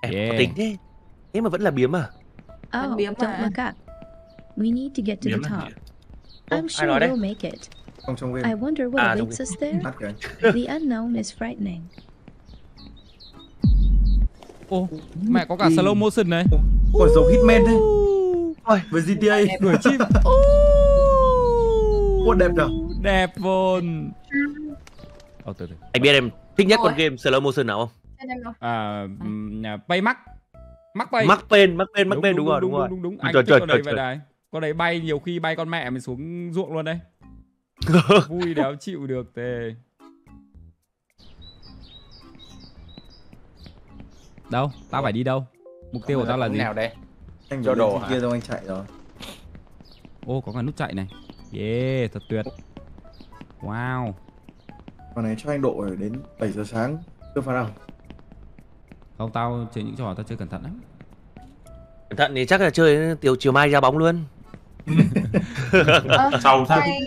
Em Yeah. có tính thế. Thế mà vẫn là biếm à? Oh, biếm don't mà. look up. We need to get to Biếm the là top. gì? I'm ai sure nói đấy? we'll make it. Không trong I game. wonder what don't awaits us there. Tắt kìa. The unknown is frightening. Ô, mẹ có cả slow motion này. Ôi giống Hitman thế. Ôi. Với GTA. Đuổi chim. Ô đẹp nhở. Đẹp vồn. Ờ từ từ. Anh biết em thích nhất Ôi. con game slow motion nào không? Xem em nào. À, bay mắc. Mắc bay. Mắc tên, mắc tên, mắc tên đúng rồi, đúng rồi. Đúng đúng. Anh trời, trời, con đấy trời, trời. này. Con đấy bay nhiều khi bay con mẹ mình xuống ruộng luôn đấy. Vui đéo chịu được tê. Đâu? Tao phải đi đâu? Mục tiêu của tao là gì? nào đây Anh Cho đồ kia rồi anh chạy rồi. Ô có cả nút chạy này. Yeah, thật tuyệt. Wow. Còn này cho anh độ đến 7 giờ sáng. Chưa phải đâu. Không tao chơi những trò tao chơi cẩn thận lắm. Cẩn thận thì chắc là chơi chiều chiều mai ra bóng luôn. Ơ, Sau nay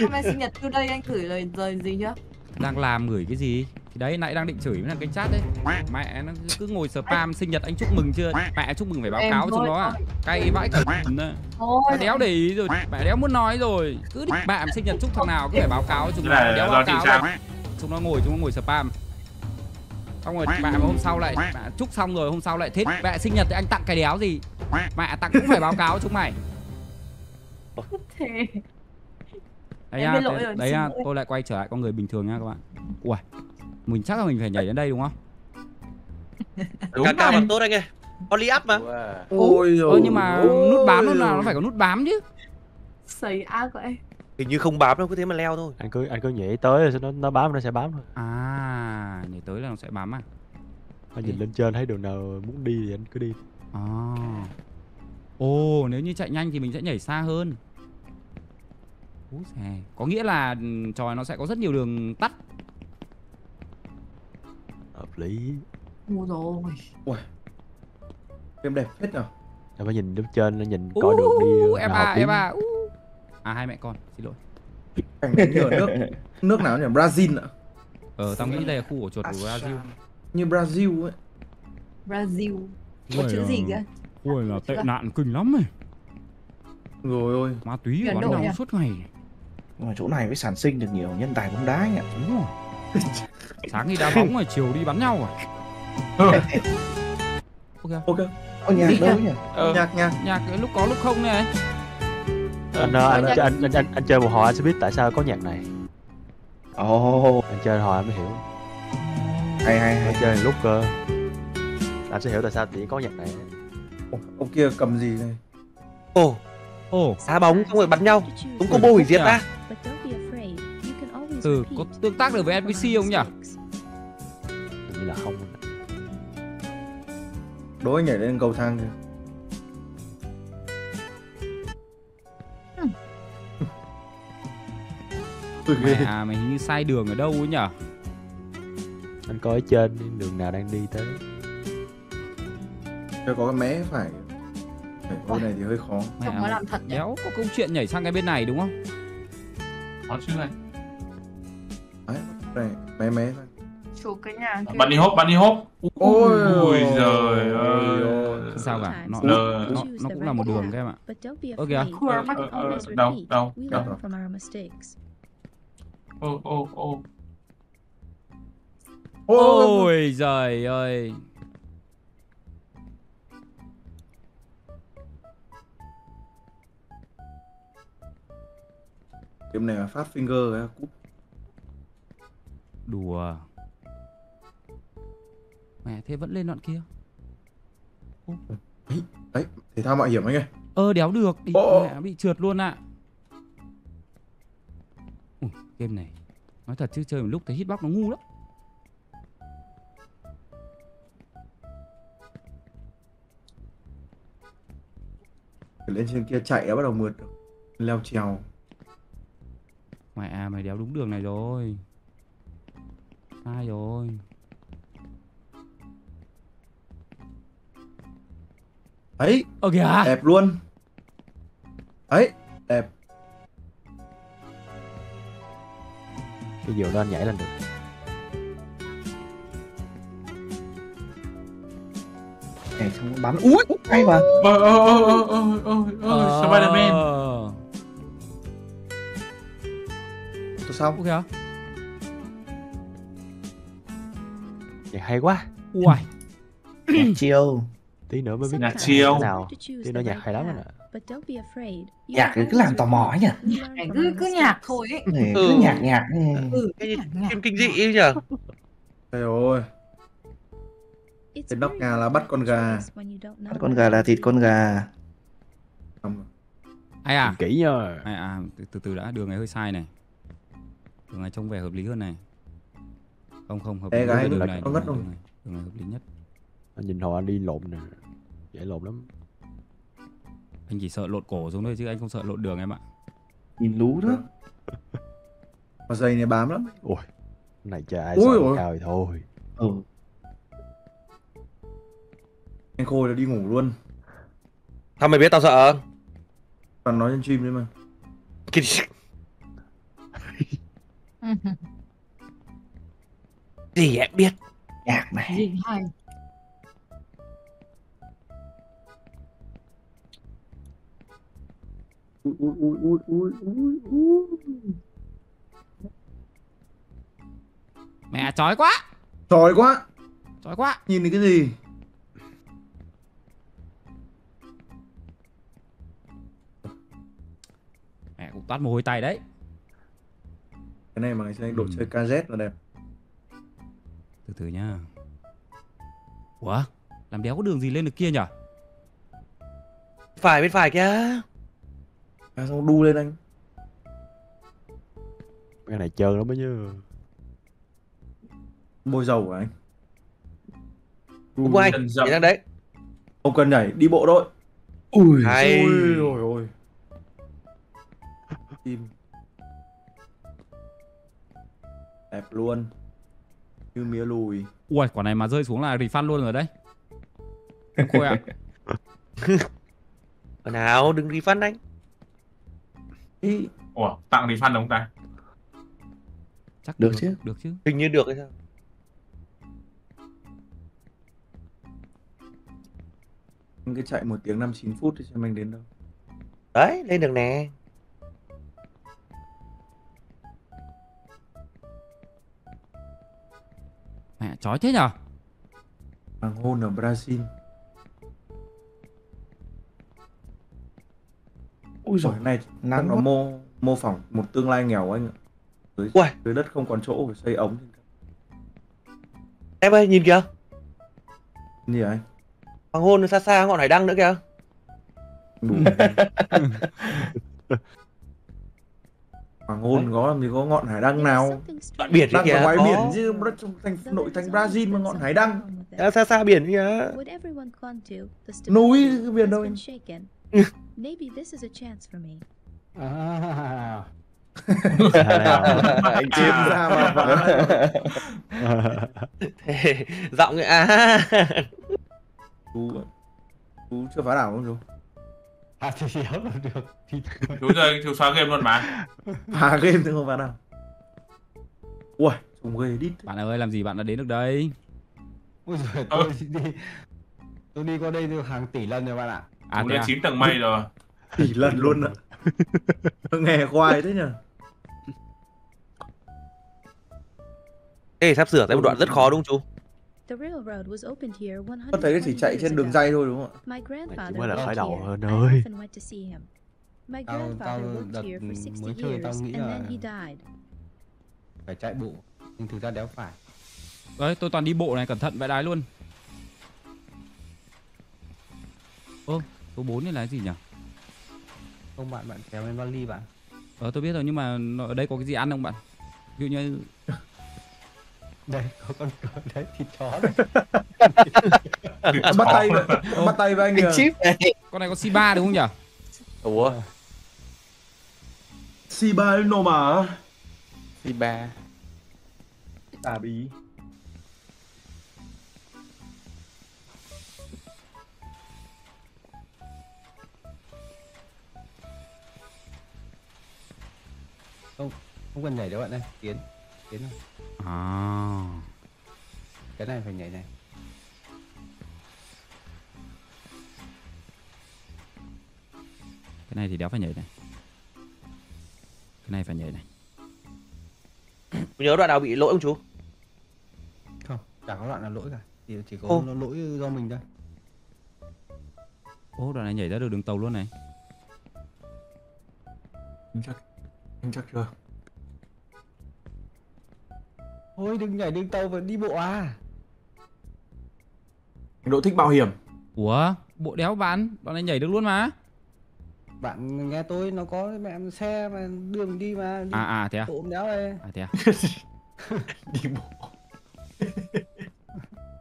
hôm nay sinh nhật từ đây anh gửi lời lời gì chưa? Đang làm gửi cái gì? Thì đấy nãy đang định chửi với thằng canh chat đấy. Mẹ nó cứ ngồi spam sinh nhật anh chúc mừng chưa? Mẹ chúc mừng phải báo Em cáo chúng nó à. Cay vãi cả à. Mẹ đéo để ý rồi, mẹ đéo muốn nói rồi. Cứ định bạn sinh nhật chúc thằng nào cứ phải báo cáo chúng nó, đéo là báo cáo sao. Chúng nó ngồi chúng nó ngồi spam. Xong rồi bạn hôm sau lại bạn chúc xong rồi hôm sau lại thế mẹ sinh nhật thì anh tặng cái đéo gì? Mẹ tặng cũng phải báo cáo chúng mày. Thế. Đấy lỗi thế- rồi, đấy lỗi. tôi lại quay trở lại con người bình thường nha các bạn. Ui, mình chắc là mình phải nhảy đến đây đúng không? Đúng Cả cao rồi. bằng tốt anh ơi. Only up mà. Wow. Ôi Ơ nhưng mà ôi nút bám nào ôi. nó phải có nút bám chứ. Sấy ác vậy. Hình như không bám đâu, cứ thế mà leo thôi. anh cứ anh cứ nhảy tới rồi nó nó bám nó sẽ bám thôi À, nhảy tới là nó sẽ bám à? anh nhìn lên trên thấy đường nào muốn đi thì anh cứ đi À. Ồ, nếu như chạy nhanh thì mình sẽ nhảy xa hơn. Úi giời, Có nghĩa là ừm, trò nó sẽ có rất nhiều đường tắt. hợp lý Ngu rồi. Game đẹp hết nhở. Rồi phải nhìn lên trên nó nhìn coi đường đi em nào à, em à. À hai mẹ con, xin lỗi. Cảnh đánh ở nước nước nào nhỉ? Brazil ạ. Ờ, tao nghĩ đây là khu ổ chuột của Brazil. Như Brazil ấy. Brazil. Có chữ gì kìa? Ui là tệ nạn kinh lắm này. Rồi ôi. Ma túy bắn nhau nhỉ? suốt ngày. Mà chỗ này mới sản sinh được nhiều nhân tài bóng đá anh ạ. Đúng rồi. Sáng đi đá bóng rồi chiều đi bắn nhau à? Ok. Ở nhà Đi đâu nhỉ? nhỉ? Ờ, Nhạc nhạc. nhạc cái lúc có lúc không này. Anh ờ, anh, nhạc- anh, anh, anh, anh, anh chơi một hồi anh sẽ biết tại sao có nhạc này Ồ, anh chơi hồi anh mới hiểu hay hay anh hay. chơi lúc cơ anh sẽ hiểu tại sao chỉ có nhạc này Ồ, Ông kia cầm gì này? Ồ, Ồ, đá bóng xong rồi bắn nhau. Đúng combo hủy diệt ta. Ừ, có tương tác được với NPC không nhỉ? hình như là không Đố anh nhảy lên cầu thang kìa. Mẹ ghê. à, mày hình như sai đường ở đâu ấy nhở? anh coi ở trên đường nào đang đi tới Đây có cái mé phải. Phải Ô này thì hơi khó. Mẹ Trông nó à, làm thật nhỉ? đéo có câu chuyện nhảy sang cái bên này đúng không? Có chứ này. Đấy, này, mé mé thôi. Chụp cái nhà kia. Bunny hop, bunny hop. Ôi giời ơi. Sao cả? Nó, nó, nó, nó cũng là một đường các em ạ. You kìa. đâu, đâu, đâu. Ô, ô, ô. Ôi giời ơi. Game này là phát finger ấy, cúp. Đùa. Mẹ thế vẫn lên đoạn kia. Đấy, thể thao mạo hiểm anh ơi. Ơ đéo được, Ồ. mẹ bị trượt luôn ạ. Ui, game này nói thật chứ chơi một lúc thấy hitbox nó ngu lắm. Lên trên kia chạy đã bắt đầu mượt. Leo trèo. Mẹ à, mày đéo đúng đường này rồi. Sai rồi. Đấy, Ơ kìa. đẹp luôn. Đấy, đẹp. Cái đó anh nhảy lên được Nhảy xong nó bắn. Ui, hay mà. Ơ ơ ơ ơ ơ ơ ơ Spider-Man Ờ. Tôi xong. Ủa kìa Nhạc hay quá Ui Nhạc chiêu. Tí nữa mới biết Nhạc chiêu. nào Tí nữa nhạc hay lắm path, ạ but don't be afraid. You Nhạc cứ làm tò mò ấy nhỉ. cứ cứ nhạc thôi ấy Này, Ừ. cứ nhạc nhạc. ừ. Ừ Cái nhạc phim kinh dị ấy nhở Trời ơi. It's Cái nóc very gà là bắt con gà. choice when you don't know Bắt con gà là thịt con gà. Ai à Kỹ nha Ai à từ, từ từ đã đường này hơi sai này Đường này trông vẻ hợp lý hơn này Không không hợp Ê, lý gái, hơn đường nó này ngất đường này, không? đường này đường này hợp lý nhất Anh nhìn anh đi lộn nè Dễ lộn lắm Anh chỉ sợ lộn cổ xuống thôi chứ anh không sợ lộn đường em ạ Nhìn lú đó. Mà giày này bám lắm. Ui cái Này chơi ai Ui sợ ôi. cao thì thôi Ừ. Anh Khôi là đi ngủ luôn. Sao mày biết tao sợ Toàn nói trên stream đấy mà. Gì em biết Nhạc này. gì hay Ui ui ui ui ui ui ui. Mẹ chói quá Trời quá. Chói quá Nhìn thấy cái gì? Mẹ cũng toát mồ hôi tay đấy Cái này mà anh đội Ừ. chơi KZ là đẹp. Từ từ nhá Ủa Làm đéo có đường gì lên được kia nhở Phải bên phải kìa À xong đu lên anh. Cái này trơn lắm mới như Bôi dầu của anh. Đúng không anh. Nhảy sang đấy Không cần nhảy, đi bộ thôi. Ui. Hay Ôi ôi ôi. Tim. Đẹp luôn. Như mía lùi. Ui quả này mà rơi xuống là refund luôn rồi đấy Khôi ạ Ở nào đừng phát anh Ý, Ủa tặng refund đúng không ta Chắc Được chứ. Được chứ Hình như được hay sao anh cứ chạy một tiếng 59 phút thì xem anh đến đâu. Đấy lên được nè Mẹ chói thế nhở Hoàng hôn ở Brazil. Ui Rồi rồi. này Nắng nó quá. mô mô phỏng một tương lai nghèo anh ạ. Dưới, Uầy. dưới đất không còn chỗ phải xây ống. Em ơi nhìn kìa Như anh. Hoàng hôn xa xa ngọn hải đăng nữa kìa. Hoàng hôn có làm gì có ngọn hải đăng nào. Đoạn biển Đang kìa ngoài có. biển chứ nó trong thành nội thành Brazil mà ngọn hải đăng. xa xa biển kìa Núi biển đâu anh? Maybe this is a chance for me. à. anh chiếm ra mà. Thế, Giọng ấy à Chú chú chưa phá đảo không chú? à thì hiểu là được thì Chú chơi chú xóa game luôn mà Phá game chứ không phá đảo. Ui, trông ghê đít. Bạn ơi làm gì bạn đã đến được đây Ôi giời, tôi đi tôi đi qua đây được hàng tỷ lần rồi bạn ạ À thế lên à? 9 tầng mây rồi. Tỷ lần luôn ạ. Nghe khoai thế nhỉ? Ê sắp sửa tới một đoạn rất khó đúng không chú? The railroad was opened here 120 Có thấy chỉ chạy trên đường dây thôi đúng không ạ? My grandfather mới là khởi đầu hơn ơi. Tao- tao đợt here for 60 mới chơi tao nghĩ là- phải chạy bộ nhưng thực ra đéo phải. Đấy tôi toàn đi bộ này cẩn thận vãi đái luôn. Ô số 4 này là cái gì nhỉ không bạn bạn kéo lên vali bạn Ờ tôi biết rồi nhưng mà nó- ở đây có cái gì ăn không bạn Ví dụ như đây có con cờ đấy thịt chó đấy. Bắt tay bắt tay với anh kìa. chip này. con này có C3 đúng không nhỉ Ủa Shiba Inu mà. đi ba Tà bí. không không cần nhảy đâu bạn ơi tiến tiến thôi. À. cái này phải nhảy này. Cái này thì đéo phải nhảy này. Cái này phải nhảy này. Nhớ đoạn nào bị lỗi không chú? Không chả có đoạn nào lỗi cả. Thì chỉ có Ô. lỗi do mình thôi. Ô đoạn này nhảy ra được đường tàu luôn này. Chắc chắc chưa Thôi đừng nhảy đường tàu và đi bộ à. anh Đỗ thích mạo hiểm Ủa, bộ đéo bạn, đoạn này nhảy được luôn mà. Bạn nghe tôi nó có mẹ xe mà mình đi mà. Đi À à thế à? bộ đéo đây. À thế à? đi bộ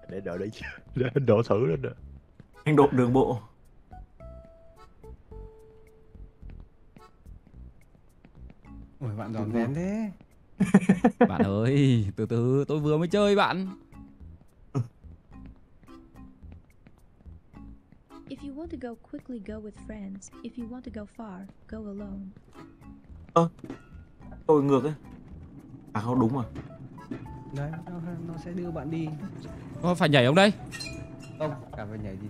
để đợi đi để đổ thử lên nè anh độ đường bộ Ôi bạn giòn rén thế. Bạn ơi, từ từ, tôi vừa mới chơi bạn. If you want to go quickly, go with friends. If you want to go far, go alone. tôi ngược ấy à không đúng rồi Đấy, nó, nó sẽ đưa bạn đi. Có phải nhảy không đây? Không, cả phải nhảy đi.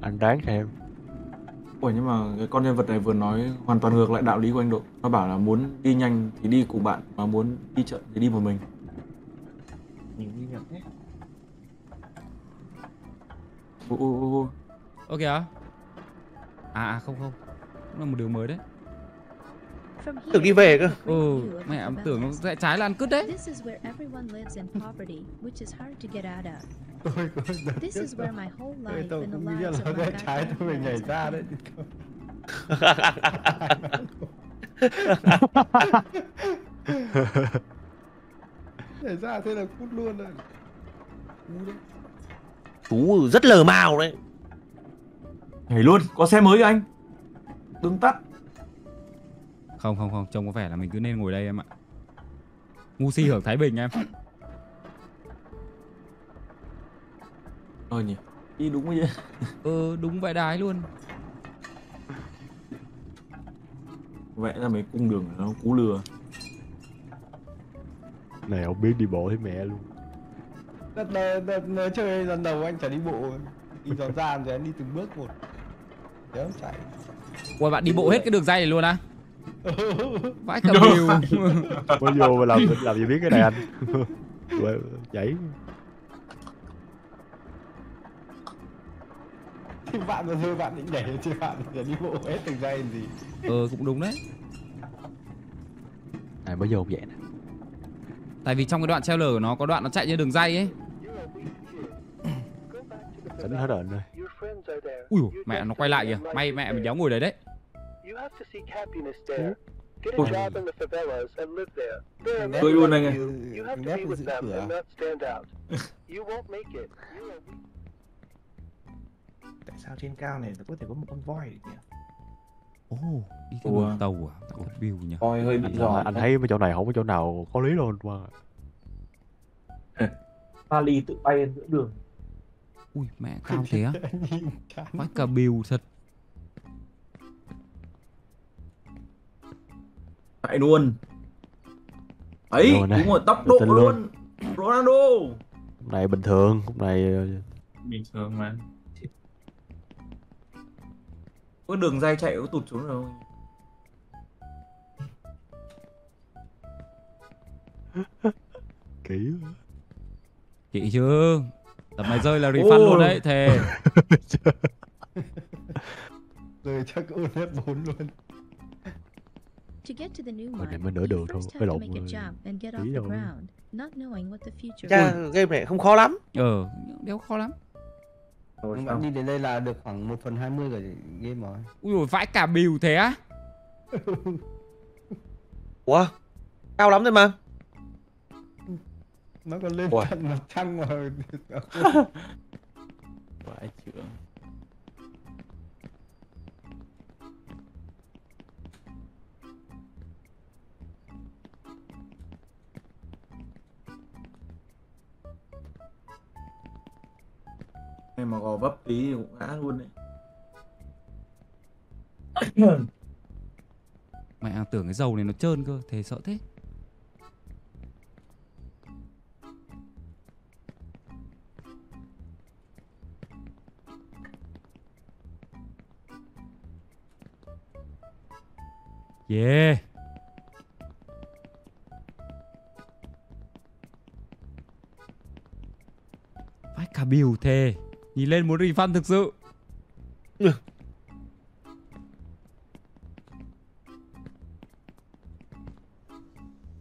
anh đoán xem Ủa nhưng mà cái con nhân vật này vừa nói hoàn toàn ngược lại đạo lý của anh Độ Nó bảo là muốn đi nhanh thì đi cùng bạn Mà muốn đi chậm thì đi một mình Nhiều như nhật thế. Ồ, ồ, ồ, ồ. Ok à? À à không không. Cũng là một đường mới đấy. Tưởng đi về cơ. Ừ, mẹ tưởng nó trái là ăn cứt đấy. This is where everyone lives in poverty, which is hard to get out of. Tôi có This is where my whole tôi, life tôi and the lives là of my trái tôi phải nhảy ra đấy. nhảy ra thế là cút luôn rồi. Chú rất lờ màu đấy. Nhảy luôn, có xe mới anh Đừng tắt Không không không, trông có vẻ là mình cứ nên ngồi đây em ạ. Ngu si hưởng Thái Bình em. Ờ nhỉ, đi đúng rồi nhỉ Ừ, đúng vậy đái luôn. Vẽ ra mấy cung đường nó cú lừa này không biết đi bộ thấy mẹ luôn Đợt, đợt, đợt, đợt chơi lần đầu anh chả đi bộ Đi giòn gian rồi anh đi từng bước một Đéo chạy Ủa bạn đi bộ hết cái đường dây này luôn á? Vãi cả bìu. mới vô mà làm làm gì biết cái này anh chảy Thì bạn vừa rồi bạn định nhảy chứ bạn để đi bộ hết từng giây gì ờ cũng đúng đấy. này mới vô vậy nè Tại vì trong cái đoạn trailer của nó có đoạn nó chạy trên đường dây ấy. tỉnh hết rồi anh ơi Ui mẹ nó quay lại kìa. May mẹ mình đéo ngồi đấy đấy. Ôi. Tôi luôn anh ơi Nép giữ cửa Tại sao trên cao này có thể có một con voi được nhỉ? Ồ, đi cái Ủa. đường tàu à? Ủa, view nhỉ. Voi hơi bị anh, giòn anh thấy mấy chỗ này không có chỗ nào có lý luôn mà Vali tự bay lên giữa đường. Ui mẹ cao thế á? Vãi cả bìu thật. Chạy luôn ấy Rồi này, đúng rồi tốc độ luôn. luôn. Ronaldo hôm này bình thường hôm này ờ, bình thường mà có đường dây chạy có tụt xuống rồi kỹ quá. Chị chưa? Tập này rơi là refund luôn đấy, thề. Rồi chắc ôn hết 4 luôn To get to the new Hồi mine, này mới nửa đường first thôi, cái lộn make a rồi. jump and get Tí off the rồi. ground, not knowing what the future Cha, holds. game này không khó lắm. Ờ, đéo khó lắm. rồi đi đến đây là được khoảng 1 phần 20 của game rồi Ui dồi, vãi cả bìu thế á? Ủa? Cao lắm rồi mà. Nó còn lên Ủa. tận mặt trăng mà Vãi chưởng hay mà gò vấp tí thì cũng ngã luôn đấy Mẹ à, tưởng cái dầu này nó trơn cơ, thế sợ thế. Yeah. Vãi cả biểu thề. Nhìn lên muốn refund thực sự. Ui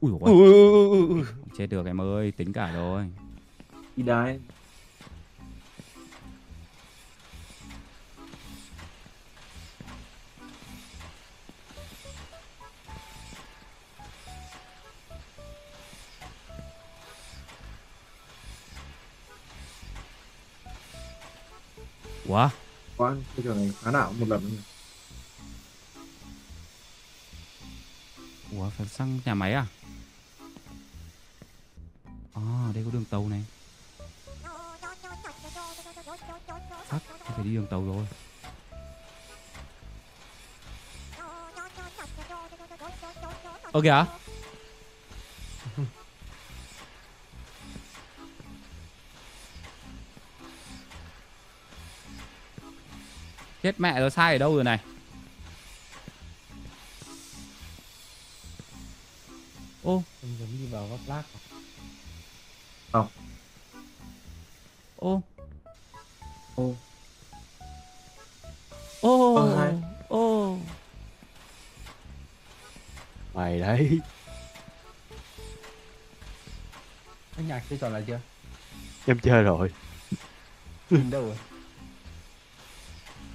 Ui, dồi ui, ui, ui, ui. Chết được em ơi, tính cả rồi. đi đái Ủa? quá cái trò này khá nào một lần Ủa phải sang nhà máy à? À đây có đường tàu này Fuck, tôi phải đi đường tàu rồi Ơ kìa Chết mẹ rồi sai ở đâu rồi này Ô Mình giống đi vào góc lác Không. Ô Ô. Ô. Ô Mày đấy. Anh nhạc chơi trò này chưa? Em chơi rồi. Đâu rồi?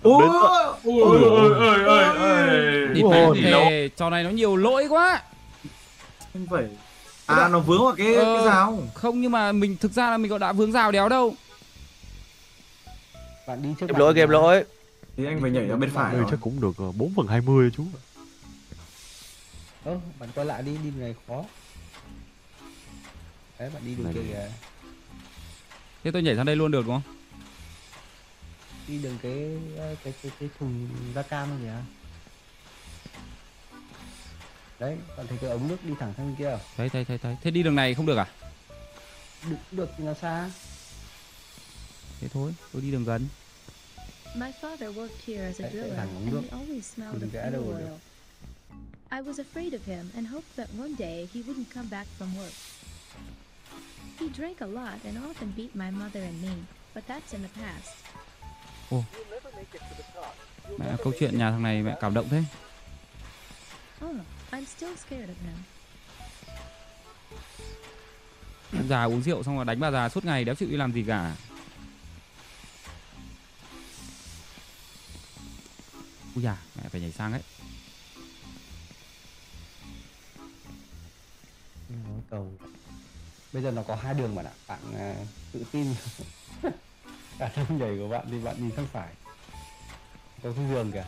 Ôi ui ui ui ui ui Địt ui mẹ gì lâu thề trò này nó nhiều lỗi quá. Anh phải. À nó vướng vào cái Ờ. cái rào. Không nhưng mà mình thực ra là mình có đã vướng rào đéo đâu. Bạn đi trước Game bạn lỗi, game lỗi. thì anh phải nhảy ra bên phải rồi. chắc cũng được ờ, 4 phần 20 chú. Ơ, bạn quay lại đi, đi này khó. Đấy, bạn đi đường kia kìa. Thế tôi nhảy sang đây luôn được đúng không? Đi đường cái ờ, cái cái, cái thùng da cam này kìa Đấy, bạn thấy cái ống nước đi thẳng sang bên kia không? Thấy thấy thấy thấy Thế đi đường này không được à? Được, được thì là xa Thế thôi tôi đi đường gần My father worked here as a driller, and he always smelled of fuel oil. I was afraid of him and hoped that one day he wouldn't come back from work. He drank a lot and often beat my mother and me, but that's in the past. Mẹ câu chuyện nhà thằng này mẹ cảm động thế. Oh. Ông già uống rượu xong rồi đánh bà già suốt ngày đéo chịu đi làm gì cả. Ui da mẹ phải nhảy sang ấy cầu. Bây giờ nó có hai đường bạn ạ bạn à, tự tin khả năng nhảy của bạn thì bạn đi sang phải. Có cái giường kìa.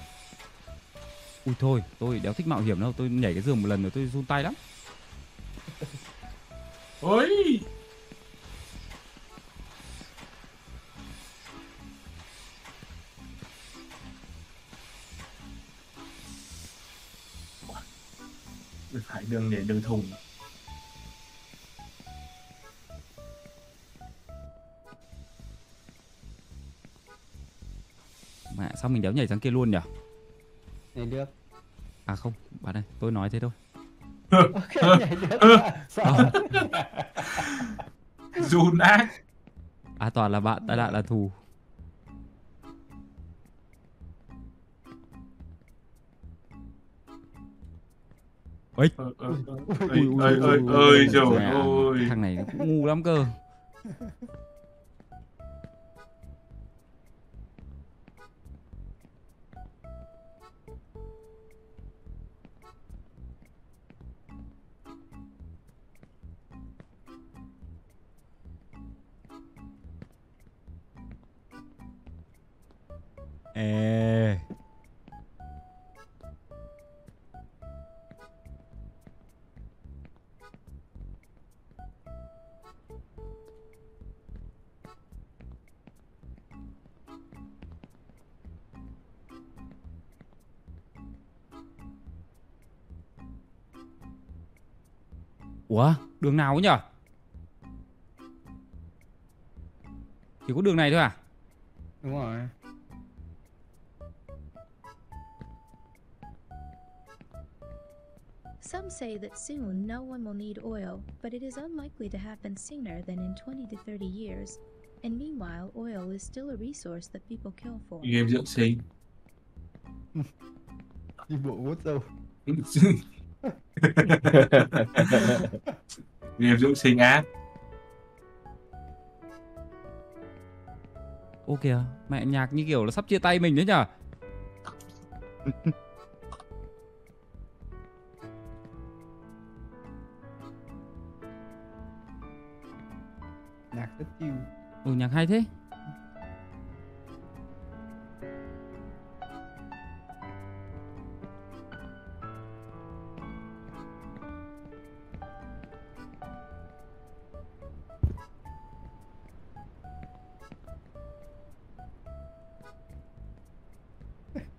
Ui thôi tôi đéo thích mạo hiểm đâu Tôi nhảy cái giường một lần rồi tôi run tay lắm. Ôi! Phải đường để đường thùng sao mình đéo nhảy sang kia luôn nhỉ? Nhảy được. À không bạn ơi tôi nói thế thôi. Ok nhảy được Sợ. run ác À toàn là bạn tai nạn là thù. Ơi ơi ơi ơi ơi ơi ơi trời ơi. Thằng này ngu lắm cơ Ê. Ủa? Đường nào ấy nhở? Chỉ có đường này thôi à? Đúng rồi say that soon no one will need oil, but it is unlikely to happen sooner than in 20 to 30 years. And meanwhile, oil is still a resource that people kill for. game dưỡng sinh đi bộ hút dâu game dưỡng sinh ác Ô kìa, mẹ nhạc như kiểu là sắp chia tay mình đấy nhở Ừ nhạc hay thế.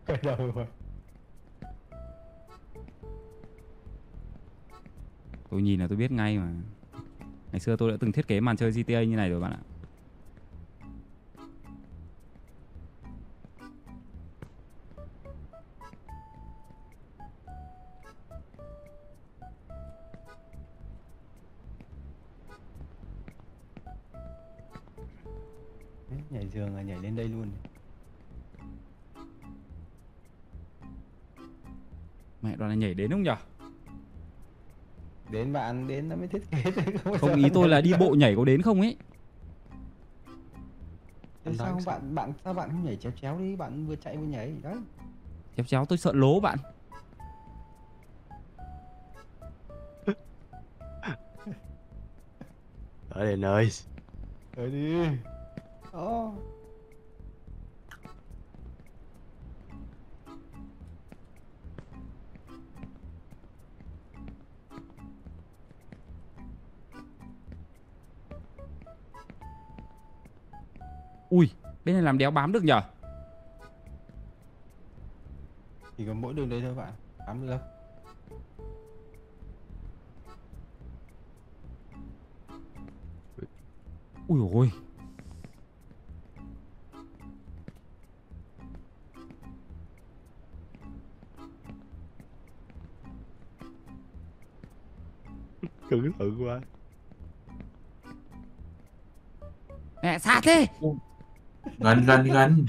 Quay đầu rồi. Tôi nhìn là tôi biết ngay mà. Ngày xưa tôi đã từng thiết kế màn chơi GTA như này rồi bạn ạ bạn đến nó mới thiết kế Không giờ ý tôi là đi bộ nhảy có đến không ấy? Thế sao không bạn bạn sao bạn không nhảy chéo chéo đi? Bạn vừa chạy vừa nhảy đấy. Chéo chéo tôi sợ lố bạn. Ở đây nơi tới đi. Đó. Ui bên này làm đéo bám được nhở? Chỉ có mỗi đường đây thôi bạn bám được Ui ôi. Cứng thử quá. Mẹ xa thế gần gần gần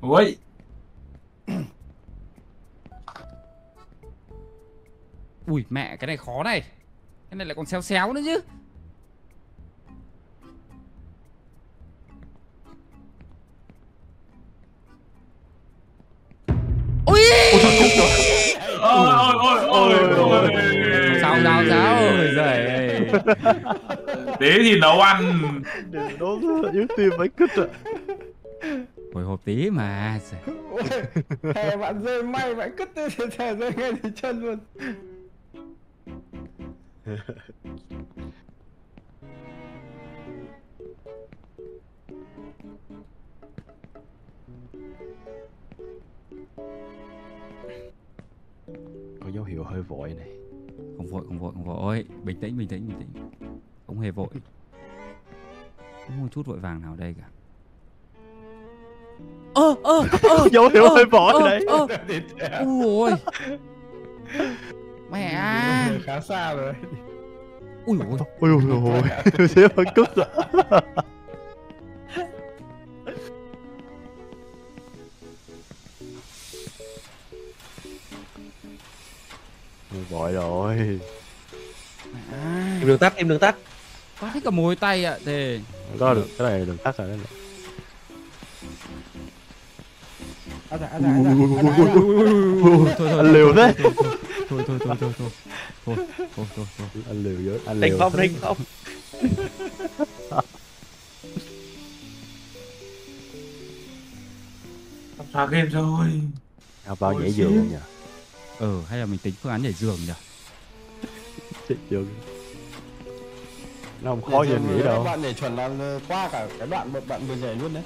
ui. Ui mẹ cái này khó này. Cái này lại còn xéo xéo nữa chứ. Ui. Ôi ôi ôi ôi Sao sao sao? Ôi giời thế thì nấu ăn Đừng đố yếu tim phải cứt à Hồi hộp tí mà Ôi, hè bạn rơi may bạn cất tới thề rơi ngay từ chân luôn. Có dấu hiệu hơi vội này. Không vội không vội không vội. Ôi bình tĩnh bình tĩnh bình tĩnh. Không hề vội Không một chút vội vàng nào ở đây cả. Ơ ơ ơ Dấu hiệu ơ, hơi vội ơ, đấy. ơ. Ui Mẹ à. khá xa rồi. Ui ôi. Ôi ôi ôi Xíu phải cứt à Hơi vội rồi à, Em đường tắt, em đường tắt. Quá thích cả mồi tay ạ Thề Có được, cái này đừng tắt rồi đấy à dạ à dạ à dạ à dạ, à dạ. Thôi thôi Anh liều thế Thôi thôi thôi thôi thôi Thôi thôi thôi thôi Anh liều anh Đánh liều phong, đánh phong. sắp xóa game rồi À, vào nhảy giường nhỉ Ờ hay là mình tính phương án nhảy giường nhỉ Nhảy giường Nó không khó như anh nghĩ đâu. bạn nhảy chuẩn là qua cả cái đoạn một bạn vừa nhảy luôn đấy.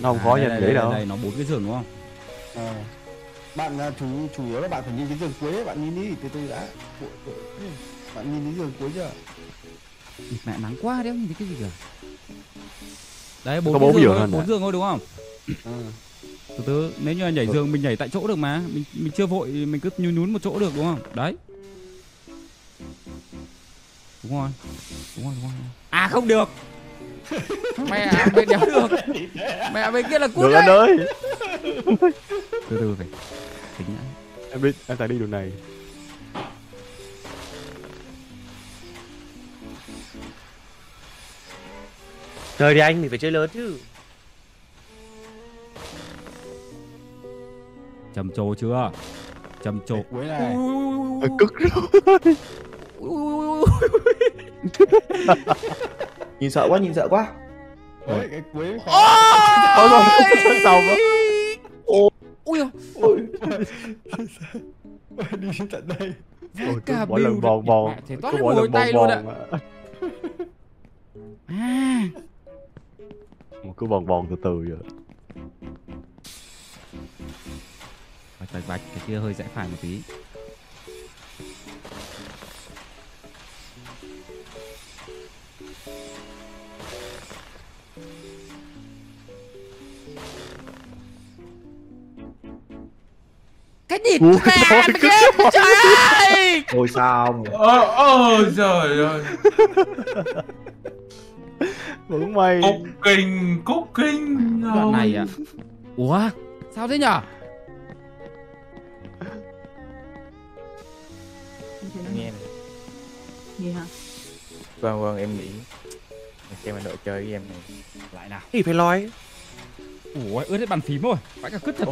Nó không khó như anh nghĩ đây, đâu. Đây nó bốn cái giường đúng không? À. bạn à, chủ chủ yếu là bạn phải nhìn cái giường cuối ấy, bạn nhìn đi từ từ đã. Bạn nhìn đến giường cuối chưa? Mẹ nắng quá đéo nhìn thấy cái gì kìa Đấy bốn cái giường giường thôi, hơn bốn à? giường thôi đúng không? Ừ. từ từ nếu như là nhảy giường mình nhảy tại chỗ được mà mình mình chưa vội mình cứ nhún nhún một chỗ được đúng không? Đấy đúng rồi. Đúng rồi đúng rồi. À không được. Mẹ bên đéo được. mẹ bên kia là cút Được anh đấy. ơi từ từ phải tính đã Em biết, em phải đi đường này. Chơi đi anh, mình phải chơi lớn chứ. trầm trồ chưa? Trầm trồ. Cuối này. Cức rồi Nhìn sợ quá, nhìn sợ quá. Ôi, cái cuối Thôi rồi, xong rồi ui giời, Ôi, đi đến tận đây. Ôi, cứ cả mỗi lần bòn bòn thế toát mỗi lần tay bòn luôn bòn à. à Cứ bòn bòn từ từ vậy. Bạch bạch bạch cái kia hơi rẽ phải một tí cái gì Ui, mẹ mày thôi. trời ơi! Ôi sao? Ôi ôi trời ơi. Vẫn kinh Cúc kinh đoạn này à? Ủa? Sao thế nhở? Nghe này. Gì hả? Vâng vâng em nghĩ xem anh đội chơi với em này. Lại nào? Thì phải nói. ủa ướt hết bàn phím rồi. Phải cả cứt thật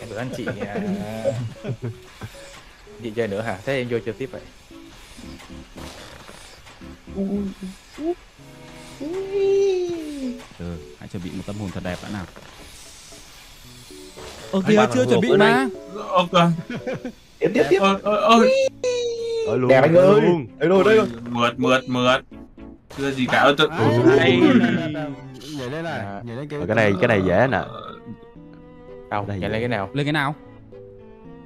em tưởng anh chị à, chị chơi nữa hả? Thế em vô chơi tiếp vậy. Ừ hãy chuẩn bị một tâm hồn thật đẹp đã nào. Ờ kìa bạn chưa chuẩn bị mà. Ok Tiếp, tiếp, tiếp. Ôi ôi ôi luôn Đẹp anh ơi. luôn. Đây rồi, đây rồi. Mượt mượt mượt. Chưa gì cả tôi nhảy lên này nhảy lên cái cái này cái này dễ nè đâu Đây, nhảy lên cái nào lên cái nào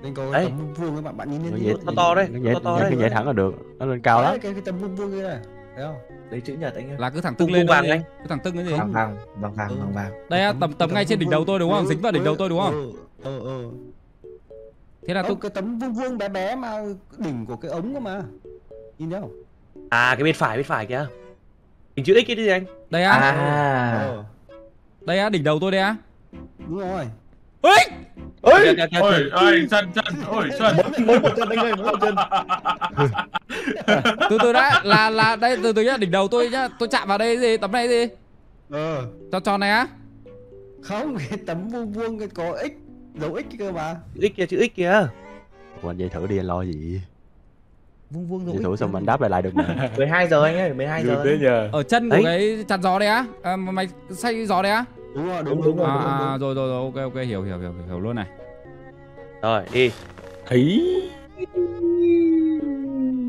lên có Đấy. tấm vuông các bạn bạn nhìn lên đi. to to đấy, Nó to đấy. cứ nhảy thẳng là được Nó lên cao lắm cái cái tấm vuông vuông kia này thấy không Đấy chữ nhật anh ơi. là cứ thẳng Tung tưng lên vàng đây anh. cứ thẳng tưng cái gì Vàng vàng, vàng vàng, vàng vàng. đây á tầm tầm ngay trên đỉnh đầu tôi đúng không dính vào đỉnh đầu tôi đúng không ờ ờ thế là tôi cái tấm vuông vuông bé bé mà đỉnh của cái ống cơ mà nhìn thấy không À cái bên phải bên phải kìa. Hình chữ X cái đi anh. đây á À. ờ đây á đỉnh đầu tôi đây á đúng rồi ơi Kìa, kìa, Ôi ôi chân chân Ôi chân Mới một chân anh ơi, mới một chân. từ từ đã là là đây từ từ nhá đỉnh đầu tôi nhá tôi chạm vào đây gì tấm này gì? Ờ. Cho tròn này á. Không cái tấm vuông vuông cái có x dấu x cơ mà. X kìa, chữ X kìa. Ủa anh dậy thử đi anh lo gì? Vuông vuông dấu x thử xong anh đáp lại lại được mà. 12 giờ anh ơi, 12 giờ. ở chân của Đấy. cái chắn gió đấy á. À, mà mày xoay gió đấy á đúng rồi Đúng, đúng đúng đúng, rồi, đúng, à, đúng, à, rồi rồi rồi ok ok hiểu hiểu hiểu hiểu luôn này Rồi, đi. thấy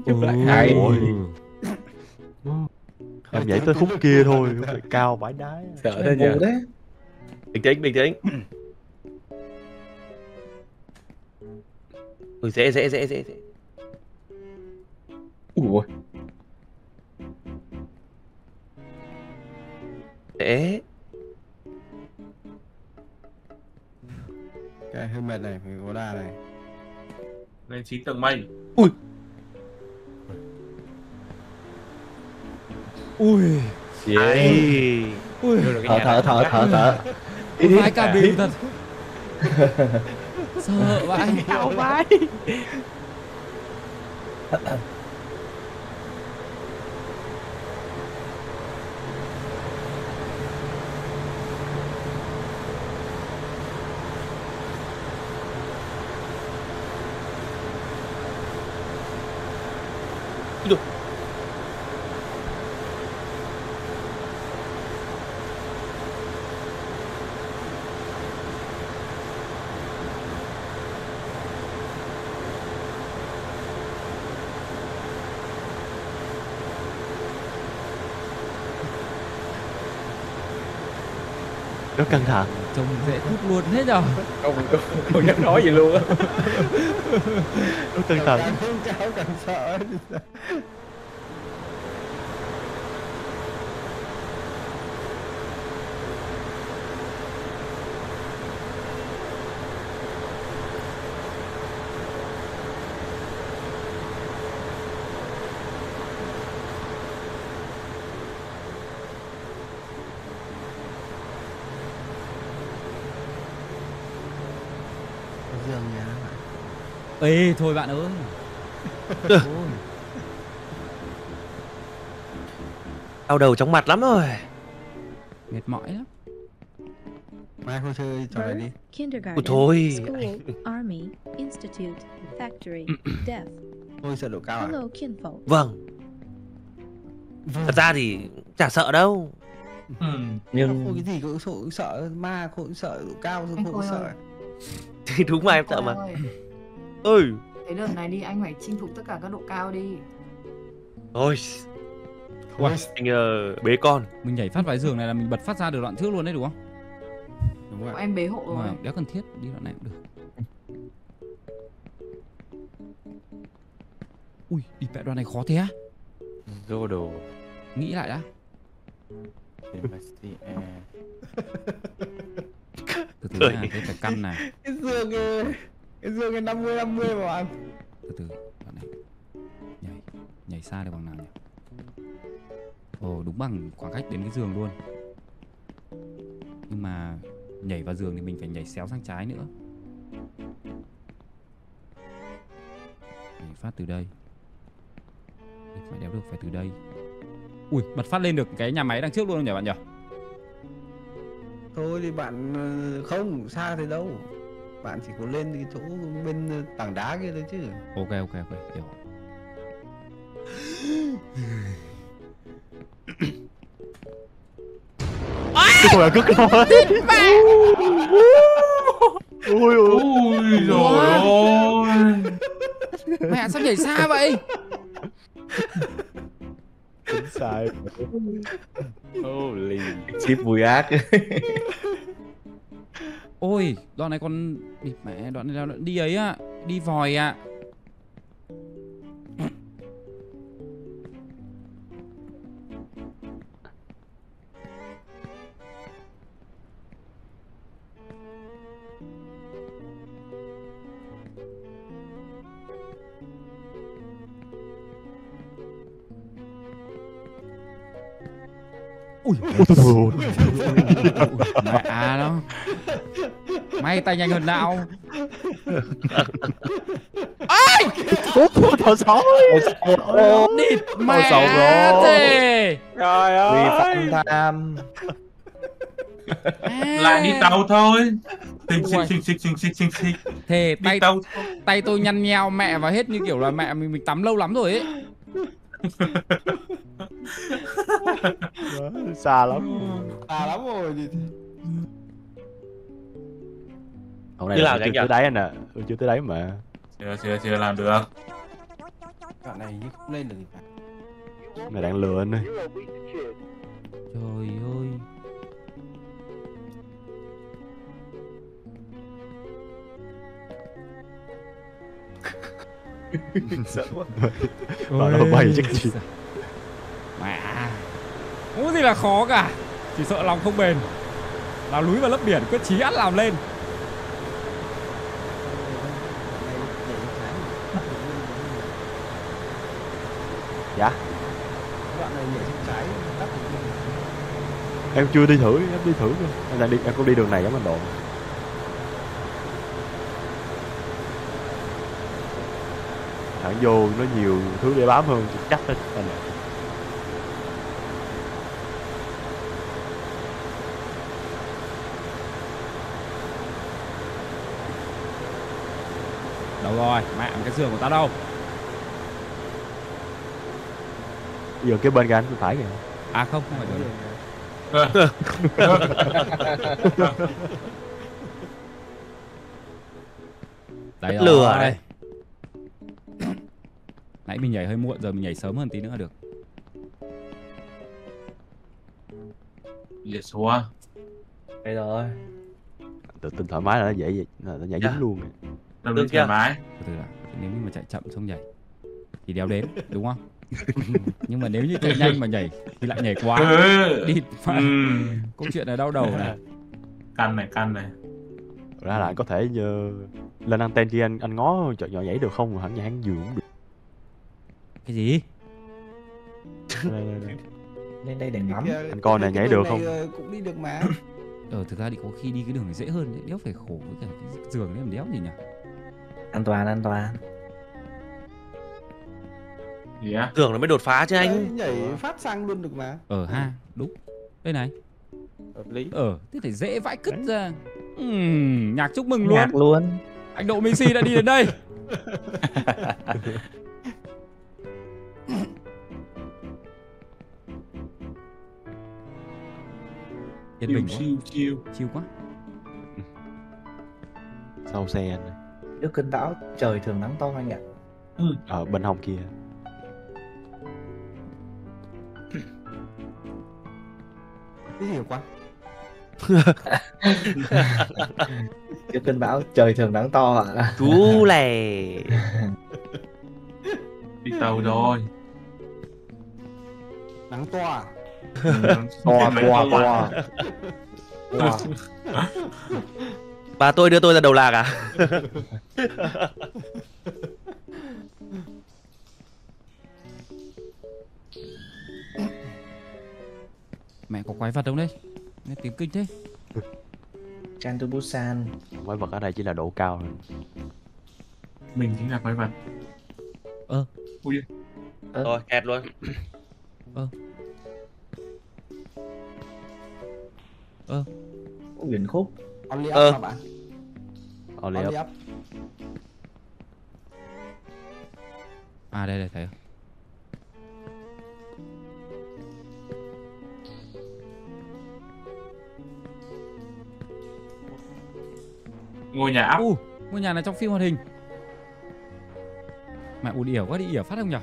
chụp lại hay Ôi. Em nhảy tới khúc kia thôi Cao vãi đái sợ thế Ngủ đấy. Bình tĩnh, bình tĩnh. Ui dễ dễ dễ dễ dễ. Ủa, Dễ. Cái hơi mệt này phải có đà này. Lên chín tầng mây. Ui! Ui! Được cái thở thở thở thở thở. vai cả bình thật. Sợ vãi Cao vãi. Rất căng thẳng. Trông dễ cút luôn thế nhở không không không dám nói gì luôn á. Rất căng thẳng. Cao càng sợ giường nhà ê thôi bạn ơi Thôi. Đau đầu chóng mặt lắm rồi. mệt mỏi lắm mai thôi chơi trò này đi kindergarten, Ôi thôi. school, army, institute, factory, death. thôi sợ độ cao à Hello, kinfolk. Vâng. Thật ra thì chả sợ đâu. Ừ. nhưng cái gì cũng sợ, sợ ma cũng sợ độ cao cũng sợ. Thì đúng mà em sợ mà. Ôi, Ơi. Cái đợt này đi anh phải chinh phục tất cả các độ cao đi. Ôi. Uầy. Anh ờ, bế con. mình nhảy phát vào giường này là mình bật phát ra được đoạn trước luôn đấy đúng không đúng Bọn rồi em bế hộ rồi. mà đéo cần thiết đi đoạn này cũng được ui đi vẽ đoạn này khó thế á Gô đồ nghĩ lại đã từ từ nha thế phải căn này cái giường ơi cái năm mươi năm mươi mà bạn. Từ từ đoạn này. Nhảy nhảy xa được bằng nào nhỉ? Ồ đúng bằng khoảng cách đến cái giường luôn. Nhưng mà nhảy vào giường thì mình phải nhảy xéo sang trái nữa. Nhảy phát từ đây. Thì phải đéo được phải từ đây. Ui bật phát lên được cái nhà máy đằng trước luôn nhỉ bạn nhỉ? Thôi thì bạn ờ, không xa thì đâu bạn chỉ có lên cái chỗ bên ờ, tảng đá kia thôi chứ ok ok ok hiểu Cái con là cướp con. Ôi ôi. Ui rồi ôi. mẹ sao nhảy xa vậy Chính sai. Holy ship vui ác ôi đoạn này còn đi mẹ đoạn này là đoạn đi ấy ạ. Đi vòi ạ. Ui mẹ. À nó may tay nhanh hơn não Thỏ sói. địt mẹ xấu rồi. thế Trời vì ơi. phạm tham? Lại đi tàu thôi. Xinh xinh xinh xinh xinh xinh xinh xinh. thế Đi tay tàu. tay tôi nhăn nheo mẹ và hết như kiểu là mẹ mình mình tắm lâu lắm rồi ấy. Xa lắm. à lắm rồi thì Hôm nay Như là nào chưa tới đáy anh ạ. Ừ, Chưa tới đáy mà. Chưa chưa chưa làm được. đoạn này như không lên được Mày đang lừa anh ơi. trời ơi Sợ quá. Bảo nó bay chắc gì. mẹ không có gì là khó cả chỉ sợ lòng không bền lao núi vào lớp biển quyết chí ắt làm lên Dạ. đoạn này nhảy sang trái tắt. Em chưa đi thử, em đi thử cơ. Em đang đi em cũng đi đường này giống anh Độ. Thẳng vô nó nhiều thứ để bám hơn chắc đấy anh ạ. đâu rồi mẹ cái giường của tao đâu Giờ cái bên kìa anh bên phải kìa. à không không phải giường đấy Lừa đấy. nãy mình nhảy hơi muộn giờ mình nhảy sớm hơn tí nữa là được Liệt xuống. Đây rồi. Tự tin thoải mái là nó dễ vậy, là nó nhảy Dạ. dính luôn. Lý chưa? thoải mái. từ từ đã nếu như mà chạy chậm xong nhảy thì đéo đến đúng không nhưng mà nếu như chạy nhanh mà nhảy thì lại nhảy quá Ừ. đi mà Ừ. câu chuyện là đau đầu này Căn này căn này. Ra là anh có thể ờ, lên anten kia anh anh ngó chọn nhỏ nhảy được không mà hẳn nhảy hắn giường cũng được. cái gì Đây, đây, đây. lên đây để ngắm Anh coi này nhảy được không? ờ, cũng đi được mà Ờ thực ra thì có khi đi cái đường này dễ hơn đấy, đéo phải khổ với cả cái giường đấy làm đéo gì nhỉ? An toàn, an toàn. Á Tưởng nó mới đột phá chứ Đấy, anh. nhảy phát sang luôn được mà Ờ ha, đúng. Đây này. hợp lý Ờ, thế thì dễ vãi cứt ra. Ừm, nhạc chúc mừng luôn. Nhạc luôn. Anh Độ Minh Si đã đi đến đây. Yên chiêu bình quá, chiêu chiêu chill quá. Sau xe ơi. Trước cơn bão trời thường nắng to anh ạ. Ở bên hông kia. Cái gì quá Trước cơn bão trời thường nắng to ạ. Chú lè. đi tàu rồi nắng to à Ừ, To, to, to. Bà tôi đưa tôi ra đầu lạc à? Mẹ có quái vật đâu đây? Nghe tiếng kinh thế. Chan to Busan. Quái vật ở đây chỉ là độ cao thôi. mình chính là quái vật Ơ. ui Rồi, kẹt luôn. Uyển khúc. Only up Ờ. mà bạn Only up. up À đây đây thấy. không? Ngôi nhà áp U, ngôi nhà này trong phim hoạt hình. Mẹ ủa ỉa quá đi ỉa phát không nhỉ?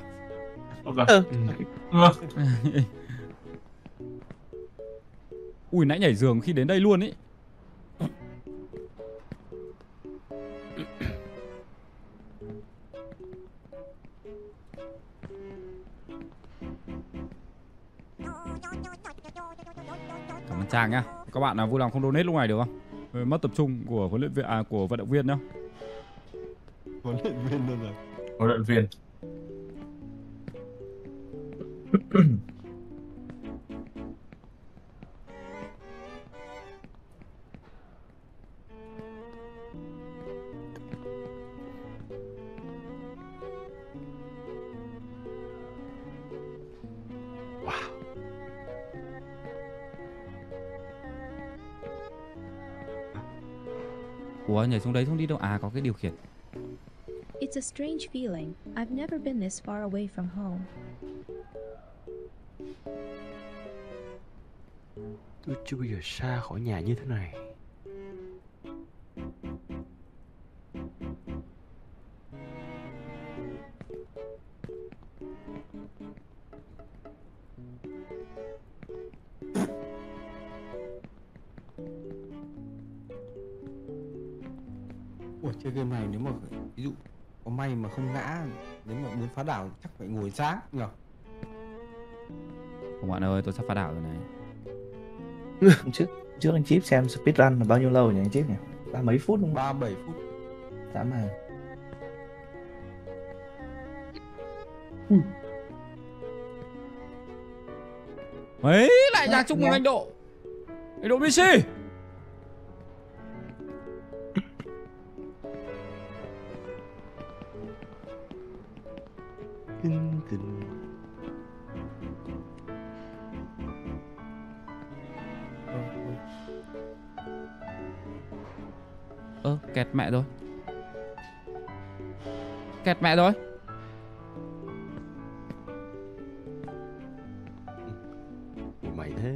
Ok. Ừ. Ừ. Ui nãy nhảy giường khi đến đây luôn ý. Cảm ơn Trang nhá. Các bạn nào vui lòng không donate lúc này được không? Mất tập trung của huấn luyện viên à của vận động viên nhá. huấn luyện viên luôn rồi huấn luyện viên Ủa nhảy xuống đấy không đi đâu à có cái điều khiển. It's a strange feeling. I've never been this far away from home. Tôi chưa bao giờ xa khỏi nhà như thế này. Không ngã nếu mà muốn phá đảo chắc phải ngồi sáng nhỉ Không bạn ơi tôi sắp phá đảo rồi này. Trước trước anh Chip xem speedrun là bao nhiêu lâu nhỉ anh Chip nhỉ? Ba mấy phút đúng không? ba bảy phút Dã man. Ấy lại nhạc chúc mừng anh Độ. Anh Độ Messi. Rồi. Ủa mày thế.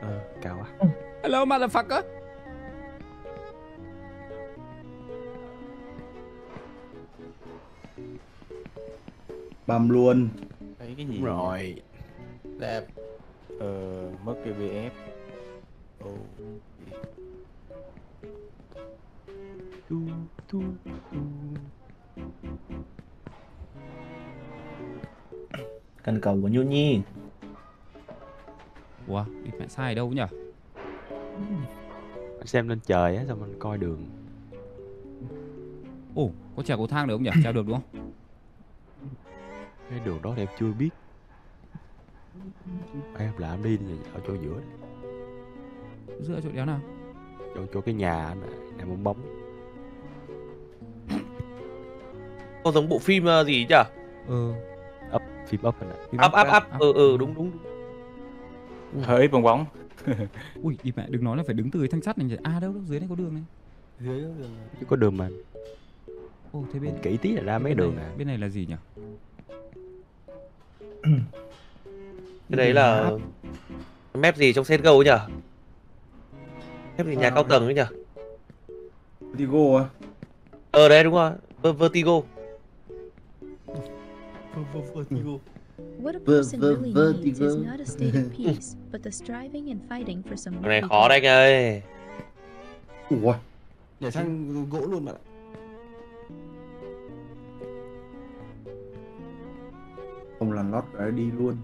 Ờ, cao quá. Hello motherfucker. Băm luôn. thấy cái gì Đúng rồi. đẹp ờ mất cái vf Tu, tu, tu. Cần cầu của Nhu Nhi. Ủa, đi mẹ sai ở đâu nhỉ? Anh xem lên trời á xong anh coi đường Ồ, có trèo cầu thang được không nhỉ? Trèo được đúng không? Cái đường đó thì em chưa biết em là em đi ở chỗ giữa đấy. Giữa chỗ đéo nào? chỗ chỗ cái nhà anh em bong bóng Có giống bộ phim ờ, gì nhỉ? Ừ. up phim up anh ạ Up up up. Ừ ừ đúng đúng. hơi bong bóng Ui, đi mẹ đừng nói là phải đứng từ cái thanh sắt này nhỉ? À đâu đâu, dưới này có đường này. dưới đó đường chứ có đường mà Ồ, thế bên Nhìn kỹ tí là ra mấy bên đường này, nè Bên này là gì nhỉ? Cái đấy là map gì trong CSGO ấy nhỉ? Map gì nhà cao tầng ấy nhỉ? Vertigo à? Ờ đấy đúng rồi. Ver- Vertigo. What a Ver- person ver- really needs is vertigo. not a state of peace, but the striving and fighting for some Cái này khó đấy anh ơi. Ủa, nhảy sang gỗ luôn bạn ạ không là lót cái đi luôn.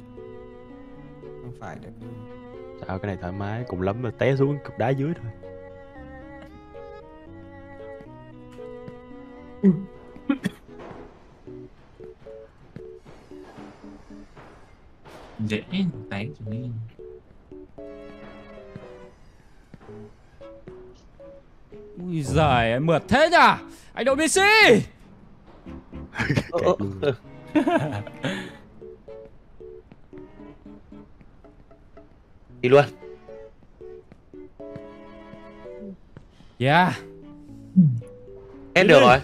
không phải được sao cái này thoải mái cùng lắm là té xuống cục đá dưới thôi dễ cho đi Ui giời ơi, mượt thế nhỉ? Anh đội BC! Đi luôn. Yeah. Hết được rồi.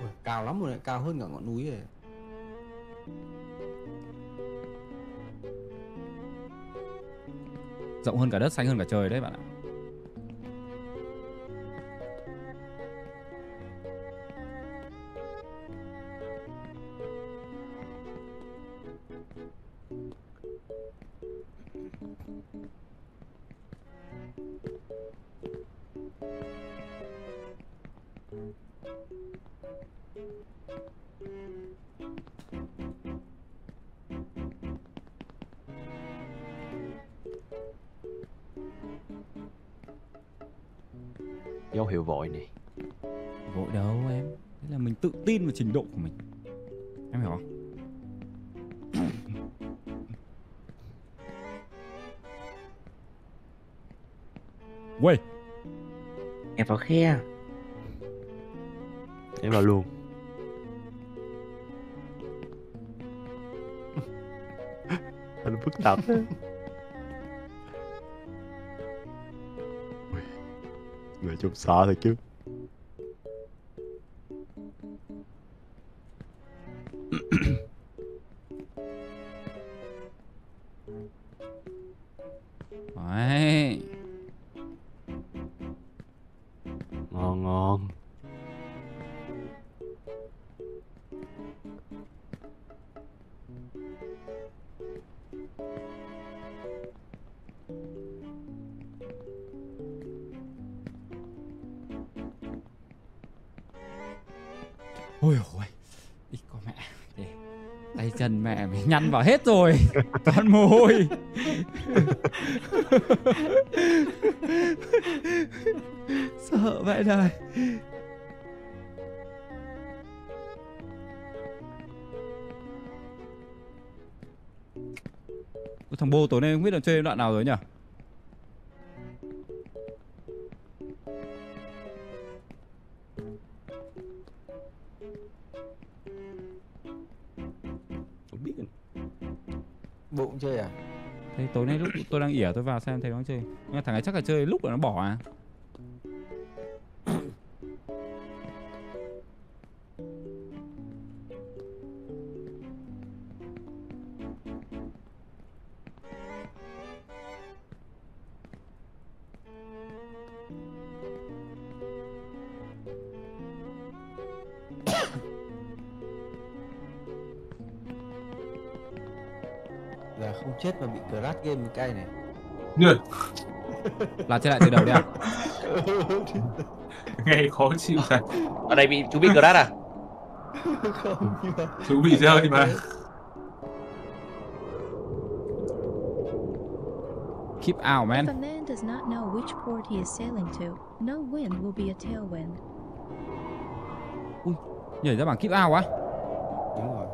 Ui, cao lắm rồi đấy cao hơn cả ngọn núi rồi Rộng hơn cả đất, xanh hơn cả trời đấy bạn ạ. Trình độ của mình. Em hiểu không? Uầy, Em vào khe. em vào luôn anh phức tạp Ui, người trông sợ thật chứ Ôi ôi. Đi con mẹ. Để tay chân mẹ mình nhăn vào hết rồi. Toàn mồ hôi. Sợ vậy đời. Thằng bô tối nay không biết là chơi đoạn nào rồi nhỉ? Tôi tôi vào xem thấy nó chơi. Nhưng thằng ấy chắc là chơi lúc là nó bỏ à. là không chết mà bị crash game cay này được, Là chơi lại từ đầu đi à? nghe khó chịu thật Ở đây bị chú bị crash à? không nhưng mà Chú bị rơi mà Keep out man. If a man does not know which port he is sailing to, no wind will be a tailwind. Nhảy ra bảng keep out á. đúng rồi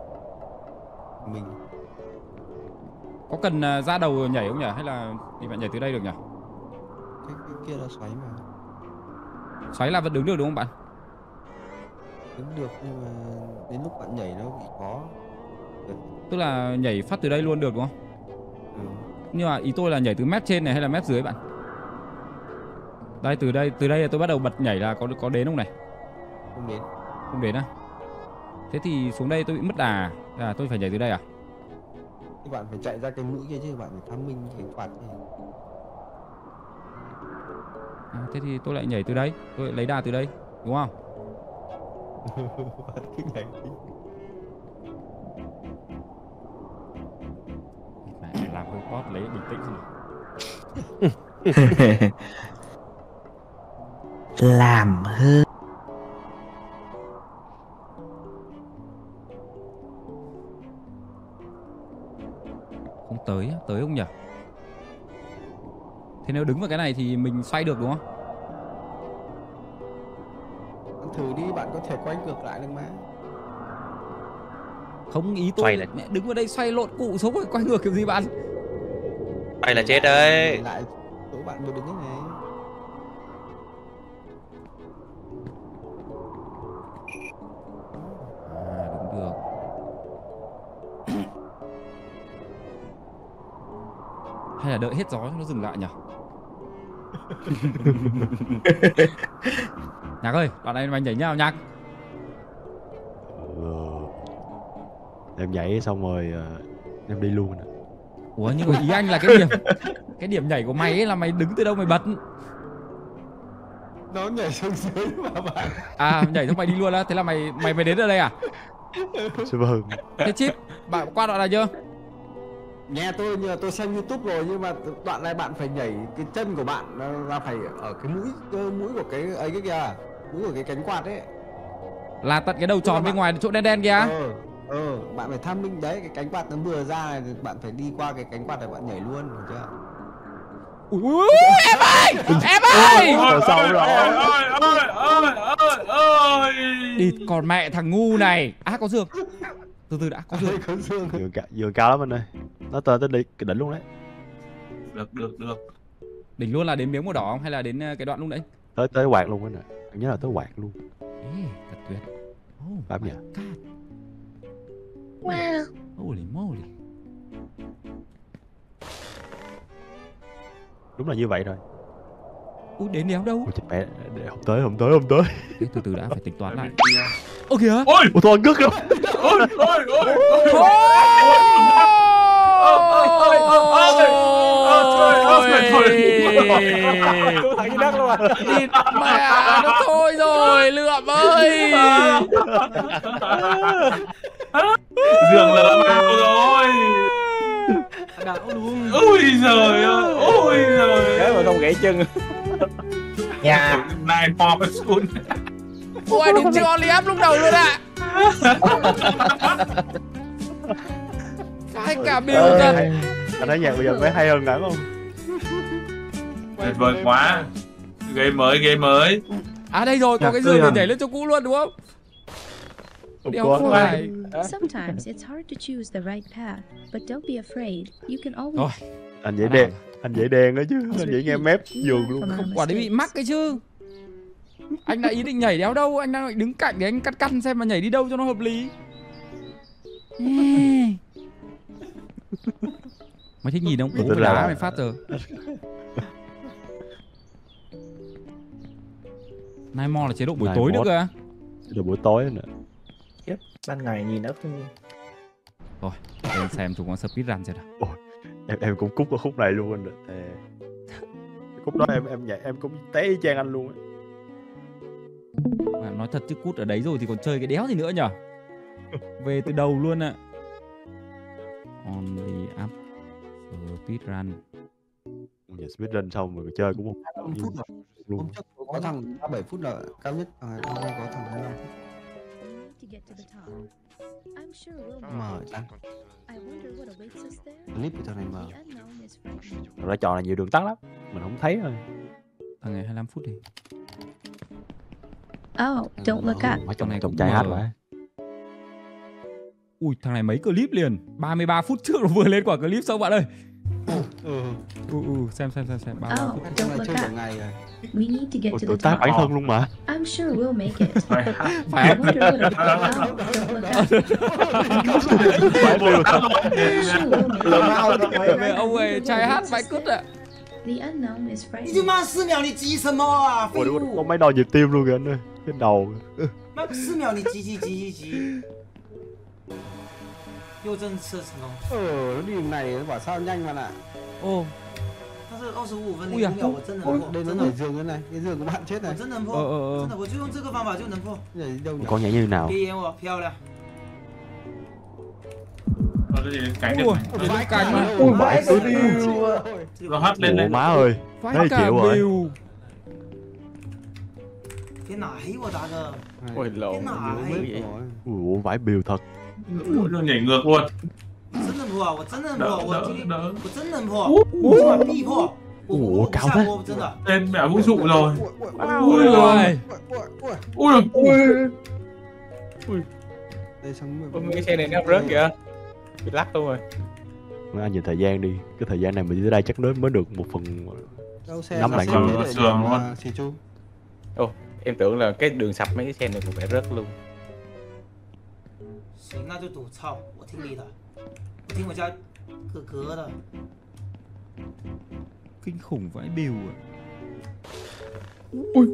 mình Có cần à, ra đầu nhảy không nhỉ? Hay là thì bạn nhảy từ đây được nhỉ? cái, cái kia là xoáy mà Xoáy là vẫn đứng được đúng không bạn? đứng được nhưng mà đến lúc bạn nhảy nó bị khó Tức là nhảy phát từ đây luôn được đúng không? ừ. Nhưng mà ý tôi là nhảy từ mép trên này hay là mép dưới bạn? Đây từ đây từ đây là tôi bắt đầu bật nhảy là có có đến không này? không đến Không đến á? Thế thì xuống đây tôi bị mất đà. À tôi phải nhảy từ đây à? Thì bạn phải chạy ra cái mũi kia chứ bạn phải thăm minh cái quạt này à? Thế thì tôi lại nhảy từ đây, tôi lại lấy đà từ đây, đúng không? bạn cứ nhảy đi Mẹ làm hơi bot lấy bình tĩnh xem nào. làm hơn Thế nếu đứng vào cái này thì mình xoay được đúng không? Thử đi bạn có thể quay ngược lại được mà Không ý tôi Xoay là- mẹ đứng vào đây xoay lộn cụ sống rồi quay ngược kiểu gì bạn? Mày là chết đấy. Lại chỗ bạn vừa đứng thế này À. Hay là đợi hết gió cho nó dừng lại nhỉ? Nhạc ơi, đoạn này mày nhảy nhau nhạc. Ờ. em nhảy xong rồi ờ, em đi luôn nè Ủa nhưng mà ý anh là cái điểm cái điểm nhảy của mày ấy là mày đứng từ đâu mày bật. nó nhảy xuống dưới mà bạn À nhảy xong mày đi luôn á, thế là mày mày mới đến ở đây à? Dạ vâng Thế chip, bạn qua đoạn này chưa? Nghe tôi tôi xem youtube rồi nhưng mà đoạn này bạn phải nhảy cái chân của bạn là- là phải ở cái mũi cái mũi của cái ấy cái kìa mũi của cái cánh quạt ấy Là tận cái đầu tròn bên ngoài chỗ đen đen kia. ờ ờ bạn phải tham minh đấy cái cánh quạt nó vừa ra này thì bạn phải đi qua cái cánh quạt này bạn nhảy luôn hiểu chưa Ui, ui, em ơi! Em ơi! Xong rồi ôi ôi ôi ôi ôi Địt còn mẹ thằng ngu này. À có giường. Từ từ đã, có giường. Đây có dương vừa cao, vừa cao lắm anh ơi nó tới tới đi cái đỉnh luôn đấy được được được Đỉnh luôn là đến miếng màu đỏ không hay là đến ờ, cái đoạn lúc nãy? tới tới quạt luôn anh anh nhớ là tới quạt luôn Ê, thật tuyệt. Oh Bám nhỉ? Wow. Holy moly. đúng là như vậy rồi Ui đến đéo đâu. ôi mẹ để- không tới không tới không tới. Thế từ từ đã phải tính toán lại. Ơ kìa. ôi! Ôi thôi anh cất rồi ôi ôi ôi Ôi. Địt mẹ nó thôi rồi lượm ơi. giường lỡ vào rồi Đảo luôn ôi giời ơi ôi giời cái mà không gãy chân nhà này mò xuống Ui đúng chưa liếp lúc đầu luôn ạ. Phải cả biểu thật. anh thấy nhạc bây giờ mới hay hơn ngắn không tuyệt vời quá game mới game mới À đây rồi, có cái giường để à? nhảy lên chỗ cũ luôn đúng không? Sometimes it's hard to choose the right path, but don't be afraid. You can always Rồi. anh dễ đen anh dễ đen đó chứ anh dễ nghe mép giường luôn Quả đấy bị mắc cái chứ. Anh đã ý định nhảy đéo đâu, anh đang đứng cạnh để anh cắt căn xem mà nhảy đi đâu cho nó hợp lý. Mày thích nhìn không? Phải là- đá mày phát giờ. Night Mode là chế độ buổi Night tối nữa cơ à? từ buổi tối nữa ban ngày nhìn nó không Rồi, để em xem chúng con speedrun xem nào. Em em cũng cút ở khúc này luôn anh. Cái khúc đó em em nhảy em cũng té y chang anh luôn ấy. Mà nói thật chứ cút ở đấy rồi thì còn chơi cái đéo gì nữa nhở? Về từ đầu luôn ạ. Only up speedrun. Giờ speedrun xong rồi chơi cũng một 5 phút rồi luôn hôm trước có thằng 37 phút là cao nhất à, hôm nay có thằng 25 phút to get to the top. I'm sure we'll mở ra Clip của thằng này. Thật ra trò này nhiều đường tắt lắm mình không thấy thôi Thằng này 25 phút đi. Oh, don't look up. Má Trò này cũng trai hát vậy Ui thằng này mấy clip liền 33 phút trước nó vừa lên quả clip xong bạn ơi ừ Ừ ừ xem xem xem xem 33 Oh, phút trong don't này look chơi cả up. ngày rồi We need to get Ôi, to tuổi the tác top. bản thân luôn mà I'm sure we'll make it. Phải I Phải không? wonder what awaits. Oh, don't look up. Phải luôn. I'm sure we'll make it. Mẹ ông ấy trai hát bài cút ạ The unknown is 你就 frightening. 慢四秒，你急什么啊？废 Ôi, có, có 物！ mấy đo nhịp tim luôn kìa anh ơi cái đầu 慢四秒，你急急急急急！又正射成功， ờ nó đi đường này nó bảo sao nhanh mà ạ Ô 但是二十五分 Ui 零 à. 五秒我真的能破， đây nó 真 nhảy 的， giường cái này cái giường của bạn chết 我 này 真能 Ờ 破， ờ 真 ờ 的，我就用这个方法就能破。 nhảy đi đâu nhỉ con nhảy như nào 别演我，漂亮！ Nó cái gì cánh được Ui, này. để nó cánh mà ui vãi tôi tôi đi đi Nó hất lên Ủa lên má ơi Vãi Thế cả chịu rồi. bìu 别奶我大哥， Ôi lộn Cái nào dữ hay vậy. rồi ui ủa vải biều thật Ui, nó nhảy ngược luôn 真能破，我真能破， đỡ 我 đỡ 今天 đỡ 我真能破，我今晚必破，我我我不 cao 下 thế. 播，真的。 tên mẹ vũ trụ rồi Ui rồi ui ui đây xong Ôi, cái xe này nó rớt kìa bị lắc luôn rồi Mấy anh nhìn thời gian đi cái thời gian này mình đi tới đây chắc đến mới được một phần đâu xe Năm nó lại xếp ngược. thế để Sườn điểm, luôn. à, xì chu em tưởng là cái đường sập mấy cái xe này cũng phải rớt luôn 行，那就赌操，我听你的， Thế mà sao cửa cửa rồi. Kinh khủng vãi bìu à. Ui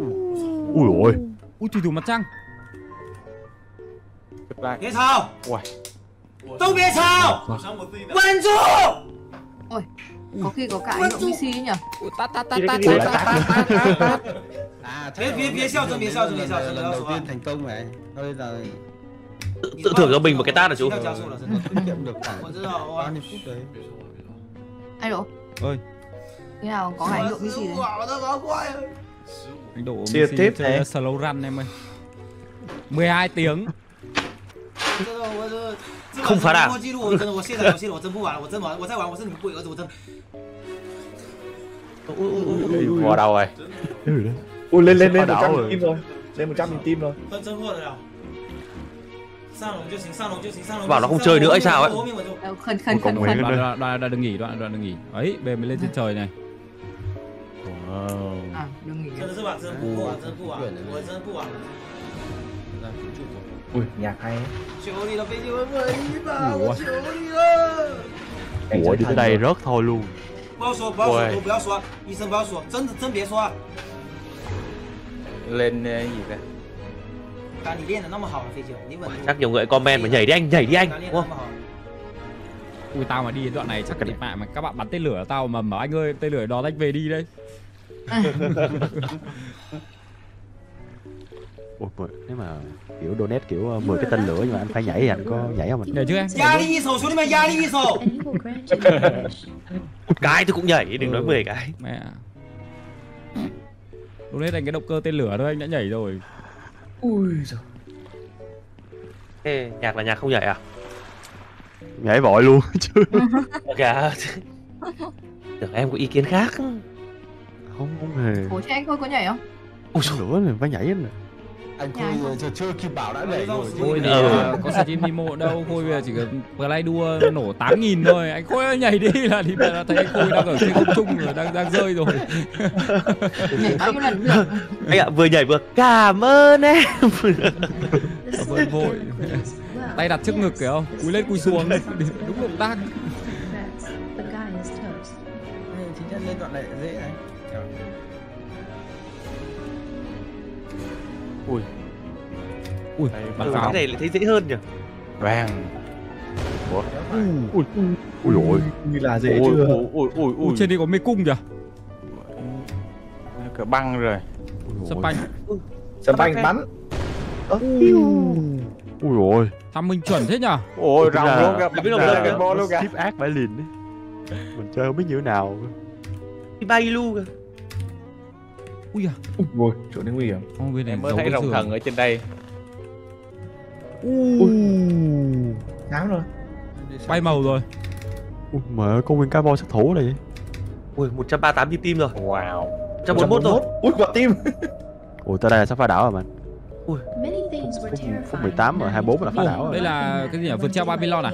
Ui ôi. Ui thủy thủ mặt trăng. Nghĩa sao Ui. Tôi biết sao Quên du Ôi có khi có cả hiệu Missy nhỉ? Tát tát tát tát tát tát tát tát tát. À, thế phía phía sau tôi phía sau tôi phía sau tôi lần đầu tiên thành công vậy. Thôi giờ tự, tự thưởng cho mình một cái tát hả chú. Tiết anh độ ơi thế nào có hành động như gì anh độ chia tiếp chơi slow run em ơi. 12 tiếng. Không phá đảng Ui, vào đầu rồi Ui, lên lên lên 100 tim rồi. Lên 100 tim rồi Phân chân rồi Bảo nó không chơi nữa hay sao ấy? 后面我就 Ờ, Khẩn khẩn Còn khẩn nguyện khẩn nữa. đoạn, đoạn, đoạn, đoạn đừng nghỉ đoạn đoạn đừng nghỉ ấy bề mới lên trên trời này wow. À đừng nghỉ 真的是吧？真的不破，真的不玩，我真的不玩了。 ui nhạc hay 求你了，飞机文文一吧， Ủa. 我求你了。 ủa đi tới đây rớt thôi luôn 不要说，不要说，喂都不要说，医生不要说，真的真别说啊！ lên ờ, gì ta 刚你练的那么好了，飞机，你稳住。 chắc nhiều người comment mà nhảy đi anh nhảy đi anh刚练 đúng 得那 không 么好。 ui tao mà đi đến đoạn này chắc cái mẹ mà các bạn bắn tên lửa tao mà bảo anh ơi tên lửa đón anh về đi đây Ủa, mà nếu mà kiểu donate kiểu ờ, 10 cái tên lửa nhưng mà anh phải nhảy thì anh có nhảy không anh nhảy chưa em 压力一手，兄弟们，压力一手。 And he will grant you your wish. một cái tôi cũng nhảy đừng nói Ừ. 10 cái mẹ lúc đấy thành cái động cơ tên lửa thôi anh đã nhảy rồi ui giời. Thế nhạc là nhạc không nhảy à? Nhảy vội luôn. Chứ kìa tưởng em có ý kiến khác. không không hề. Ủa chứ anh Khôi có nhảy không? ui sao nữa là phải nhảy anh nè anh anh thôi chưa, chưa kịp bảo đã nhảy rồi Khôi thì Ừ. có stream Nemo đâu? Khôi bây giờ chỉ cần play đua nổ 8.000 thôi. Anh Khôi ơi, nhảy đi là thì là thấy anh Khôi đang ở trên không trung rồi đang đang rơi rồi. Anh ạ vừa nhảy vừa cảm ơn em. Vội vội. Tay đặt trước ngực kìa không? Cúi lên cúi xuống. Đúng động tác. Chính chân lên đoạn này dễ này ui. Ui Đây, bắn ừ. pháo. cái này lại thấy dễ hơn nhỉ? Vàng ủa? Ui. Ui ôi như là dễ ui chưa? ui ui ui ui ui trên đây có mê cung kìa cả băng rồi. Sập banh sân banh bắn. Ơ ui. ôi. Thăm minh chuẩn thế nhở ôi rồng luôn cả biết rồng luôn cái kìa. bó luôn cả tiếp ác phải liền đấy. Mình chơi không biết như thế nào. Đi bay lu kìa ui à ui chỗ này nguy hiểm. Ô bên này em mới thấy rồng thần ở trên đây. Ngáo rồi. Đi bay màu rồi. Ui, mẹ có nguyên cái bo sát thủ này Ui 138 nhịp tim rồi. Wow. 141 rồi. Ui quả tim. Ui tới đây là sắp phá đảo rồi things were Phút, phút 18 rồi 24 là phá đảo đây rồi là cái gì nhỉ? Vượt treo Babylon à?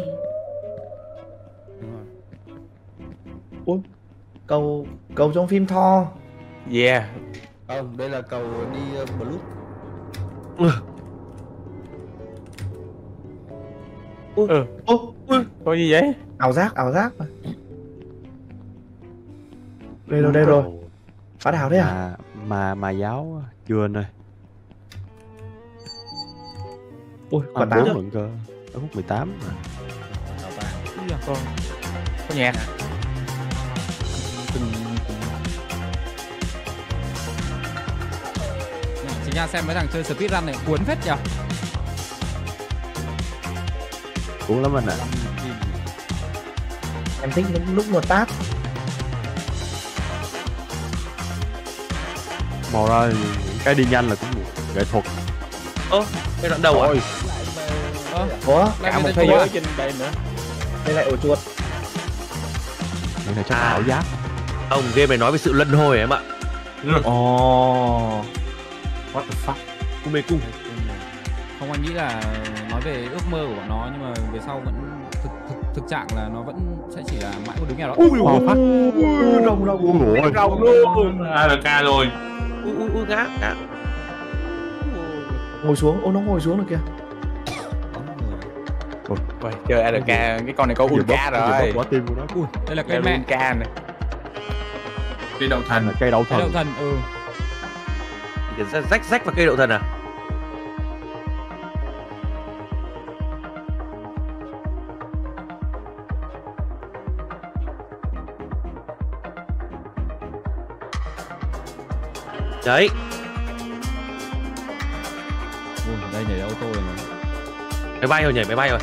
Ui. Cầu Cầu trong phim Thor. Yeah Không, đây là cầu đi uh, Blue. Ừ. Ô Có gì vậy? Ảo giác ảo giác mà. Đây rồi đây rồi. Phá đảo đấy à? Mà mà mà giáo chưa anh ơi? Ui quả quả táo tám luận cơ. Ở phút 18 rồi. Có Có nhạc chính ra xem mấy thằng chơi speedrun này cuốn phết nhỉ cuốn lắm anh ạ. Em thích lúc, lúc mà tát. Mò ra thì cái đi nhanh là cũng một nghệ thuật. Ơ cái đoạn đầu à? Ôi, Ủa? Cả một đây thế giới trên đây nữa. Đây lại ổ chuột. Cái này chắc À. là ảo giác. Ông game này nói về sự luân hồi em ạ. Ồ What the fuck? Cung mê cung không anh nghĩ là nói về ước mơ của bọn nó nhưng mà về sau vẫn thực thực thực trạng là nó vẫn sẽ chỉ là mãi một đứa nghèo đó. Ui ui phát. Ui rồng rồng ui ôi Rồng luôn ALK rồi. Ui ui ui ngã ngã Ngồi xuống, ô nó ngồi xuống rồi kìa. Ôi, chơi ALK cái con này có Ulka rồi. quả tim của nó. Ui đây là cây Cái mẹ. Ulka này. Cái đậu thần là cây đậu cây đậu thần. thần ừ Cần rách rách vào cây đậu thần à? Đấy. Ui đây nhảy ô tô rồi Máy bay rồi nhảy máy bay rồi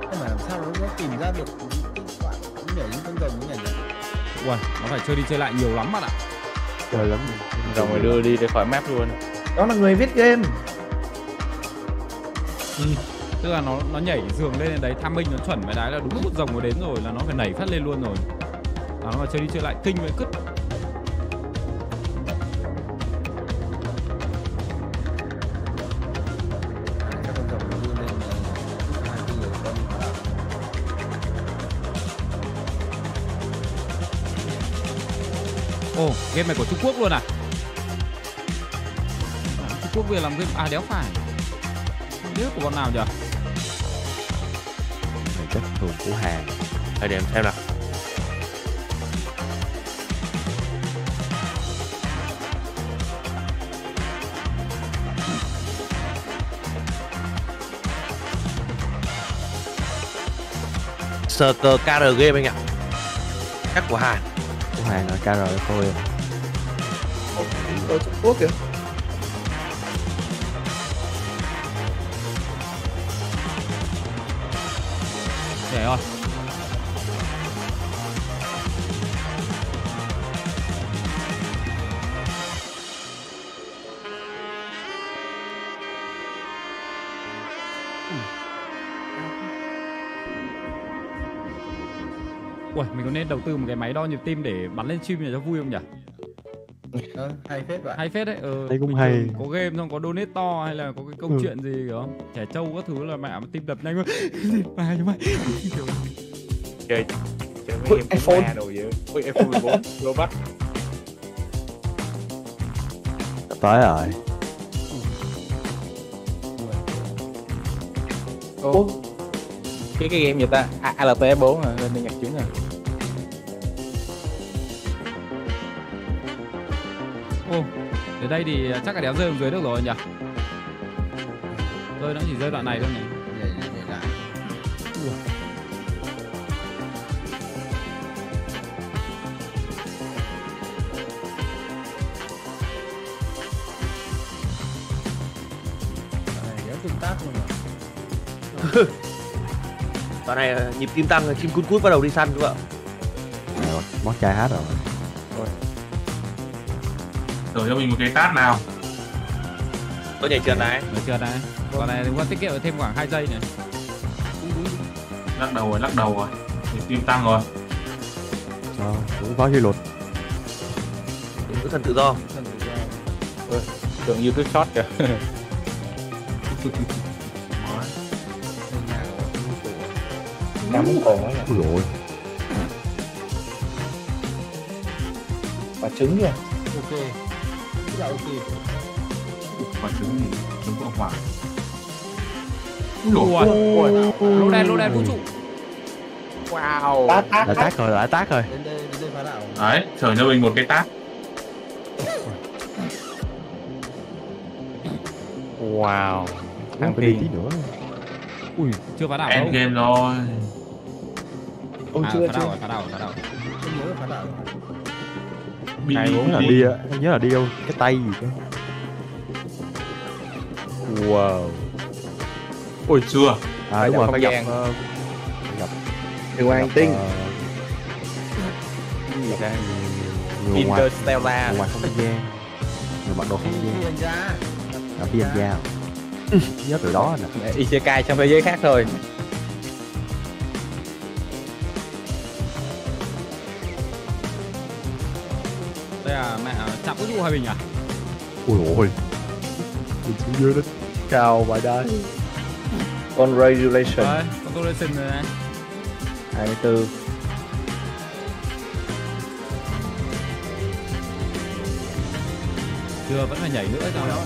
Nhưng mà làm sao nó nó tìm ra được cái quả nhảy lên con rồng nó nhảy nhảy. ui nó phải chơi đi chơi lại nhiều lắm bạn ạ trời lắm Rồi. Người đưa đi ra khỏi map luôn. Đó là người viết game. Tức là nó nó nhảy giường lên đấy tham minh nó chuẩn với đái là đúng lúc rồng nó đến rồi là nó phải nảy phát lên luôn rồi. Là nó mà chơi đi chơi lại kinh với cứt ồ game này của Trung Quốc luôn à? À, Trung Quốc vừa làm game à đéo phải. Không biết của bọn nào nhỉ này chắc thường của Hàn, Đây để em xem nào. Circle KR game anh ạ. Chắc của Hàn hàng là KR thôi Ở Trung Quốc kìa. Đầu tư một cái máy đo nhịp tim để bắn lên stream này cho vui không nhỉ? Ờ, hay phết vậy. Hay phết đấy, ừ. Thấy cũng hay. Có game xong có donate to hay là có cái câu Ừ. chuyện gì kiểu không? Trẻ trâu các thứ là mẹ tim đập nhanh quá. Mà nhưng mà kiểu Chơi Chơi Ui, mấy game iPhone. đồ vậy Ui iPhone 14 Pro Max tới rồi Ô Cái cái game gì ta A- ALT 4 à lên đây nhặt trứng đến đây thì chắc là đéo rơi xuống dưới được rồi nhỉ? Rơi nó chỉ rơi đoạn này thôi lại. Này, đéo tương tác luôn mà. Đoạn này ờ, nhịp tim tăng chim cút cút bắt đầu đi săn các bạn rồi mót chai hát rồi Thử cho mình một cái tát nào. Tôi nhảy trượt này. Được chưa này? Còn này ta tiết kiệm được thêm khoảng 2 giây này. lắc đầu rồi lắc đầu rồi. Nhịp tim tăng rồi. Ờ, cũng có quy luật. Nữ thần tự do. Tưởng như cứ shot kìa. Đang muốn cổ ấy. Ui dồi Quả trứng kìa. ok Là ok quả trứng thì trứng phượng hoàng Ui, lô đen lô đen vũ trụ. Wow. Tát tát Đã tát. tác rồi, đã tác rồi. Đến đây đến đây phá đảo đấy thở cho mình một cái tát Wow. Ăn phải đi tí nữa. Ui chưa phá đảo đâu. End game rồi. Ôi à, chưa phá chưa. đảo rồi phá đảo phá đảo rồi. không nhớ phá đảo bị Hai muốn là đi Em nhớ là đi đâu Cái tay gì cơ Wow. Ôi chưa. À đúng gặp rồi, không phải gặp gian. ờ, Phải gặp Đường Hoàng Tinh. Cái gì ra Người người ngoài Interstellar. Người ngoài không gian. Người mặc đồ không đi gian hành ra À, phi hành gia. Nhớ từ đó nè. Isekai trong thế giới khác thôi chạm vũ trụ hòa bình à? Ôi ôi. Mình xuống dưới đất cao vãi đái ừ. con regulation Đấy, con regulation rồi này 24 chưa vẫn phải nhảy nữa sao đó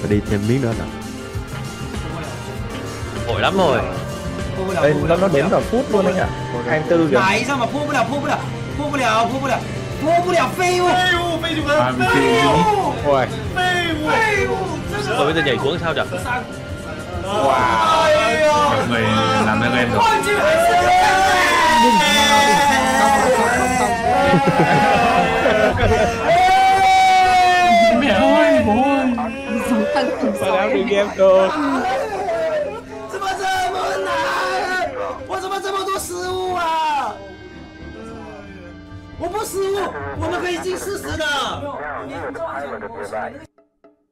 phải đi thêm miếng nữa nè Hồi lắm rồi. Đây, nó, nó đến cả phút luôn anh ạ à. 24 kìa. Này sao mà phút mới là phút mới là Phút mới là phút mới là 了，破不了，废物，废物，废物， à, bị 废 chịu 物， Ôi 废物，废物，真的 rồi bây giờ nhảy xuống sao chẳng 哎呦， mọi người làm ra game rồi 冠军还是mẹ ơi bố ơi Sống tăng cường Sao đéo đi game được 我不失误，我们可以进四十的。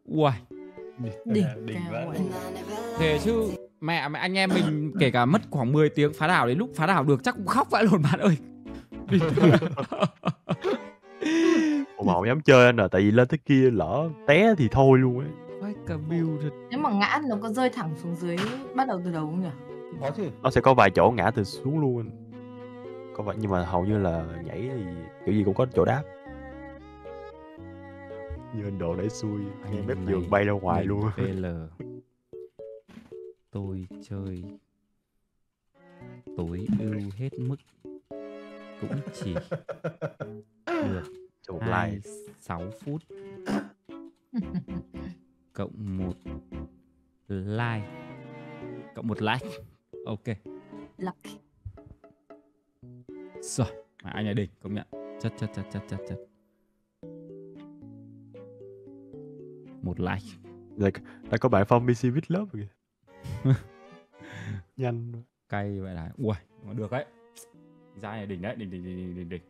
ui đỉnh cao ấy. thế chứ mẹ mẹ anh em mình kể cả mất khoảng 10 tiếng phá đảo đến lúc phá đảo được chắc cũng khóc vãi lồn bạn ơi Ủa mà không dám chơi anh à Tại vì lên tới kia lỡ té thì thôi luôn ấy Vãi cả bill thật Nếu mà ngã nó có rơi thẳng xuống dưới bắt đầu từ đầu không nhỉ? có chứ Nó sẽ có vài chỗ ngã từ xuống luôn anh Có vậy nhưng mà hầu như là nhảy thì kiểu gì cũng có chỗ đáp. Như anh độ đẩy xuôi Anh em bếp giường bay ra ngoài luôn. VL tôi chơi. Tối ưu hết mức. Cũng chỉ được hai like. sáu phút. Cộng một like. Cộng một like. Ok. Lucky. Rồi mà anh này đỉnh công nhận. Chất chất chất chất chất chất. Một like. Là, đã có bạn phong BC viết lớp rồi kìa. Nhanh cay vậy là ui mà được đấy. Ra này đỉnh đấy đỉnh đỉnh đỉnh đỉnh, đỉnh.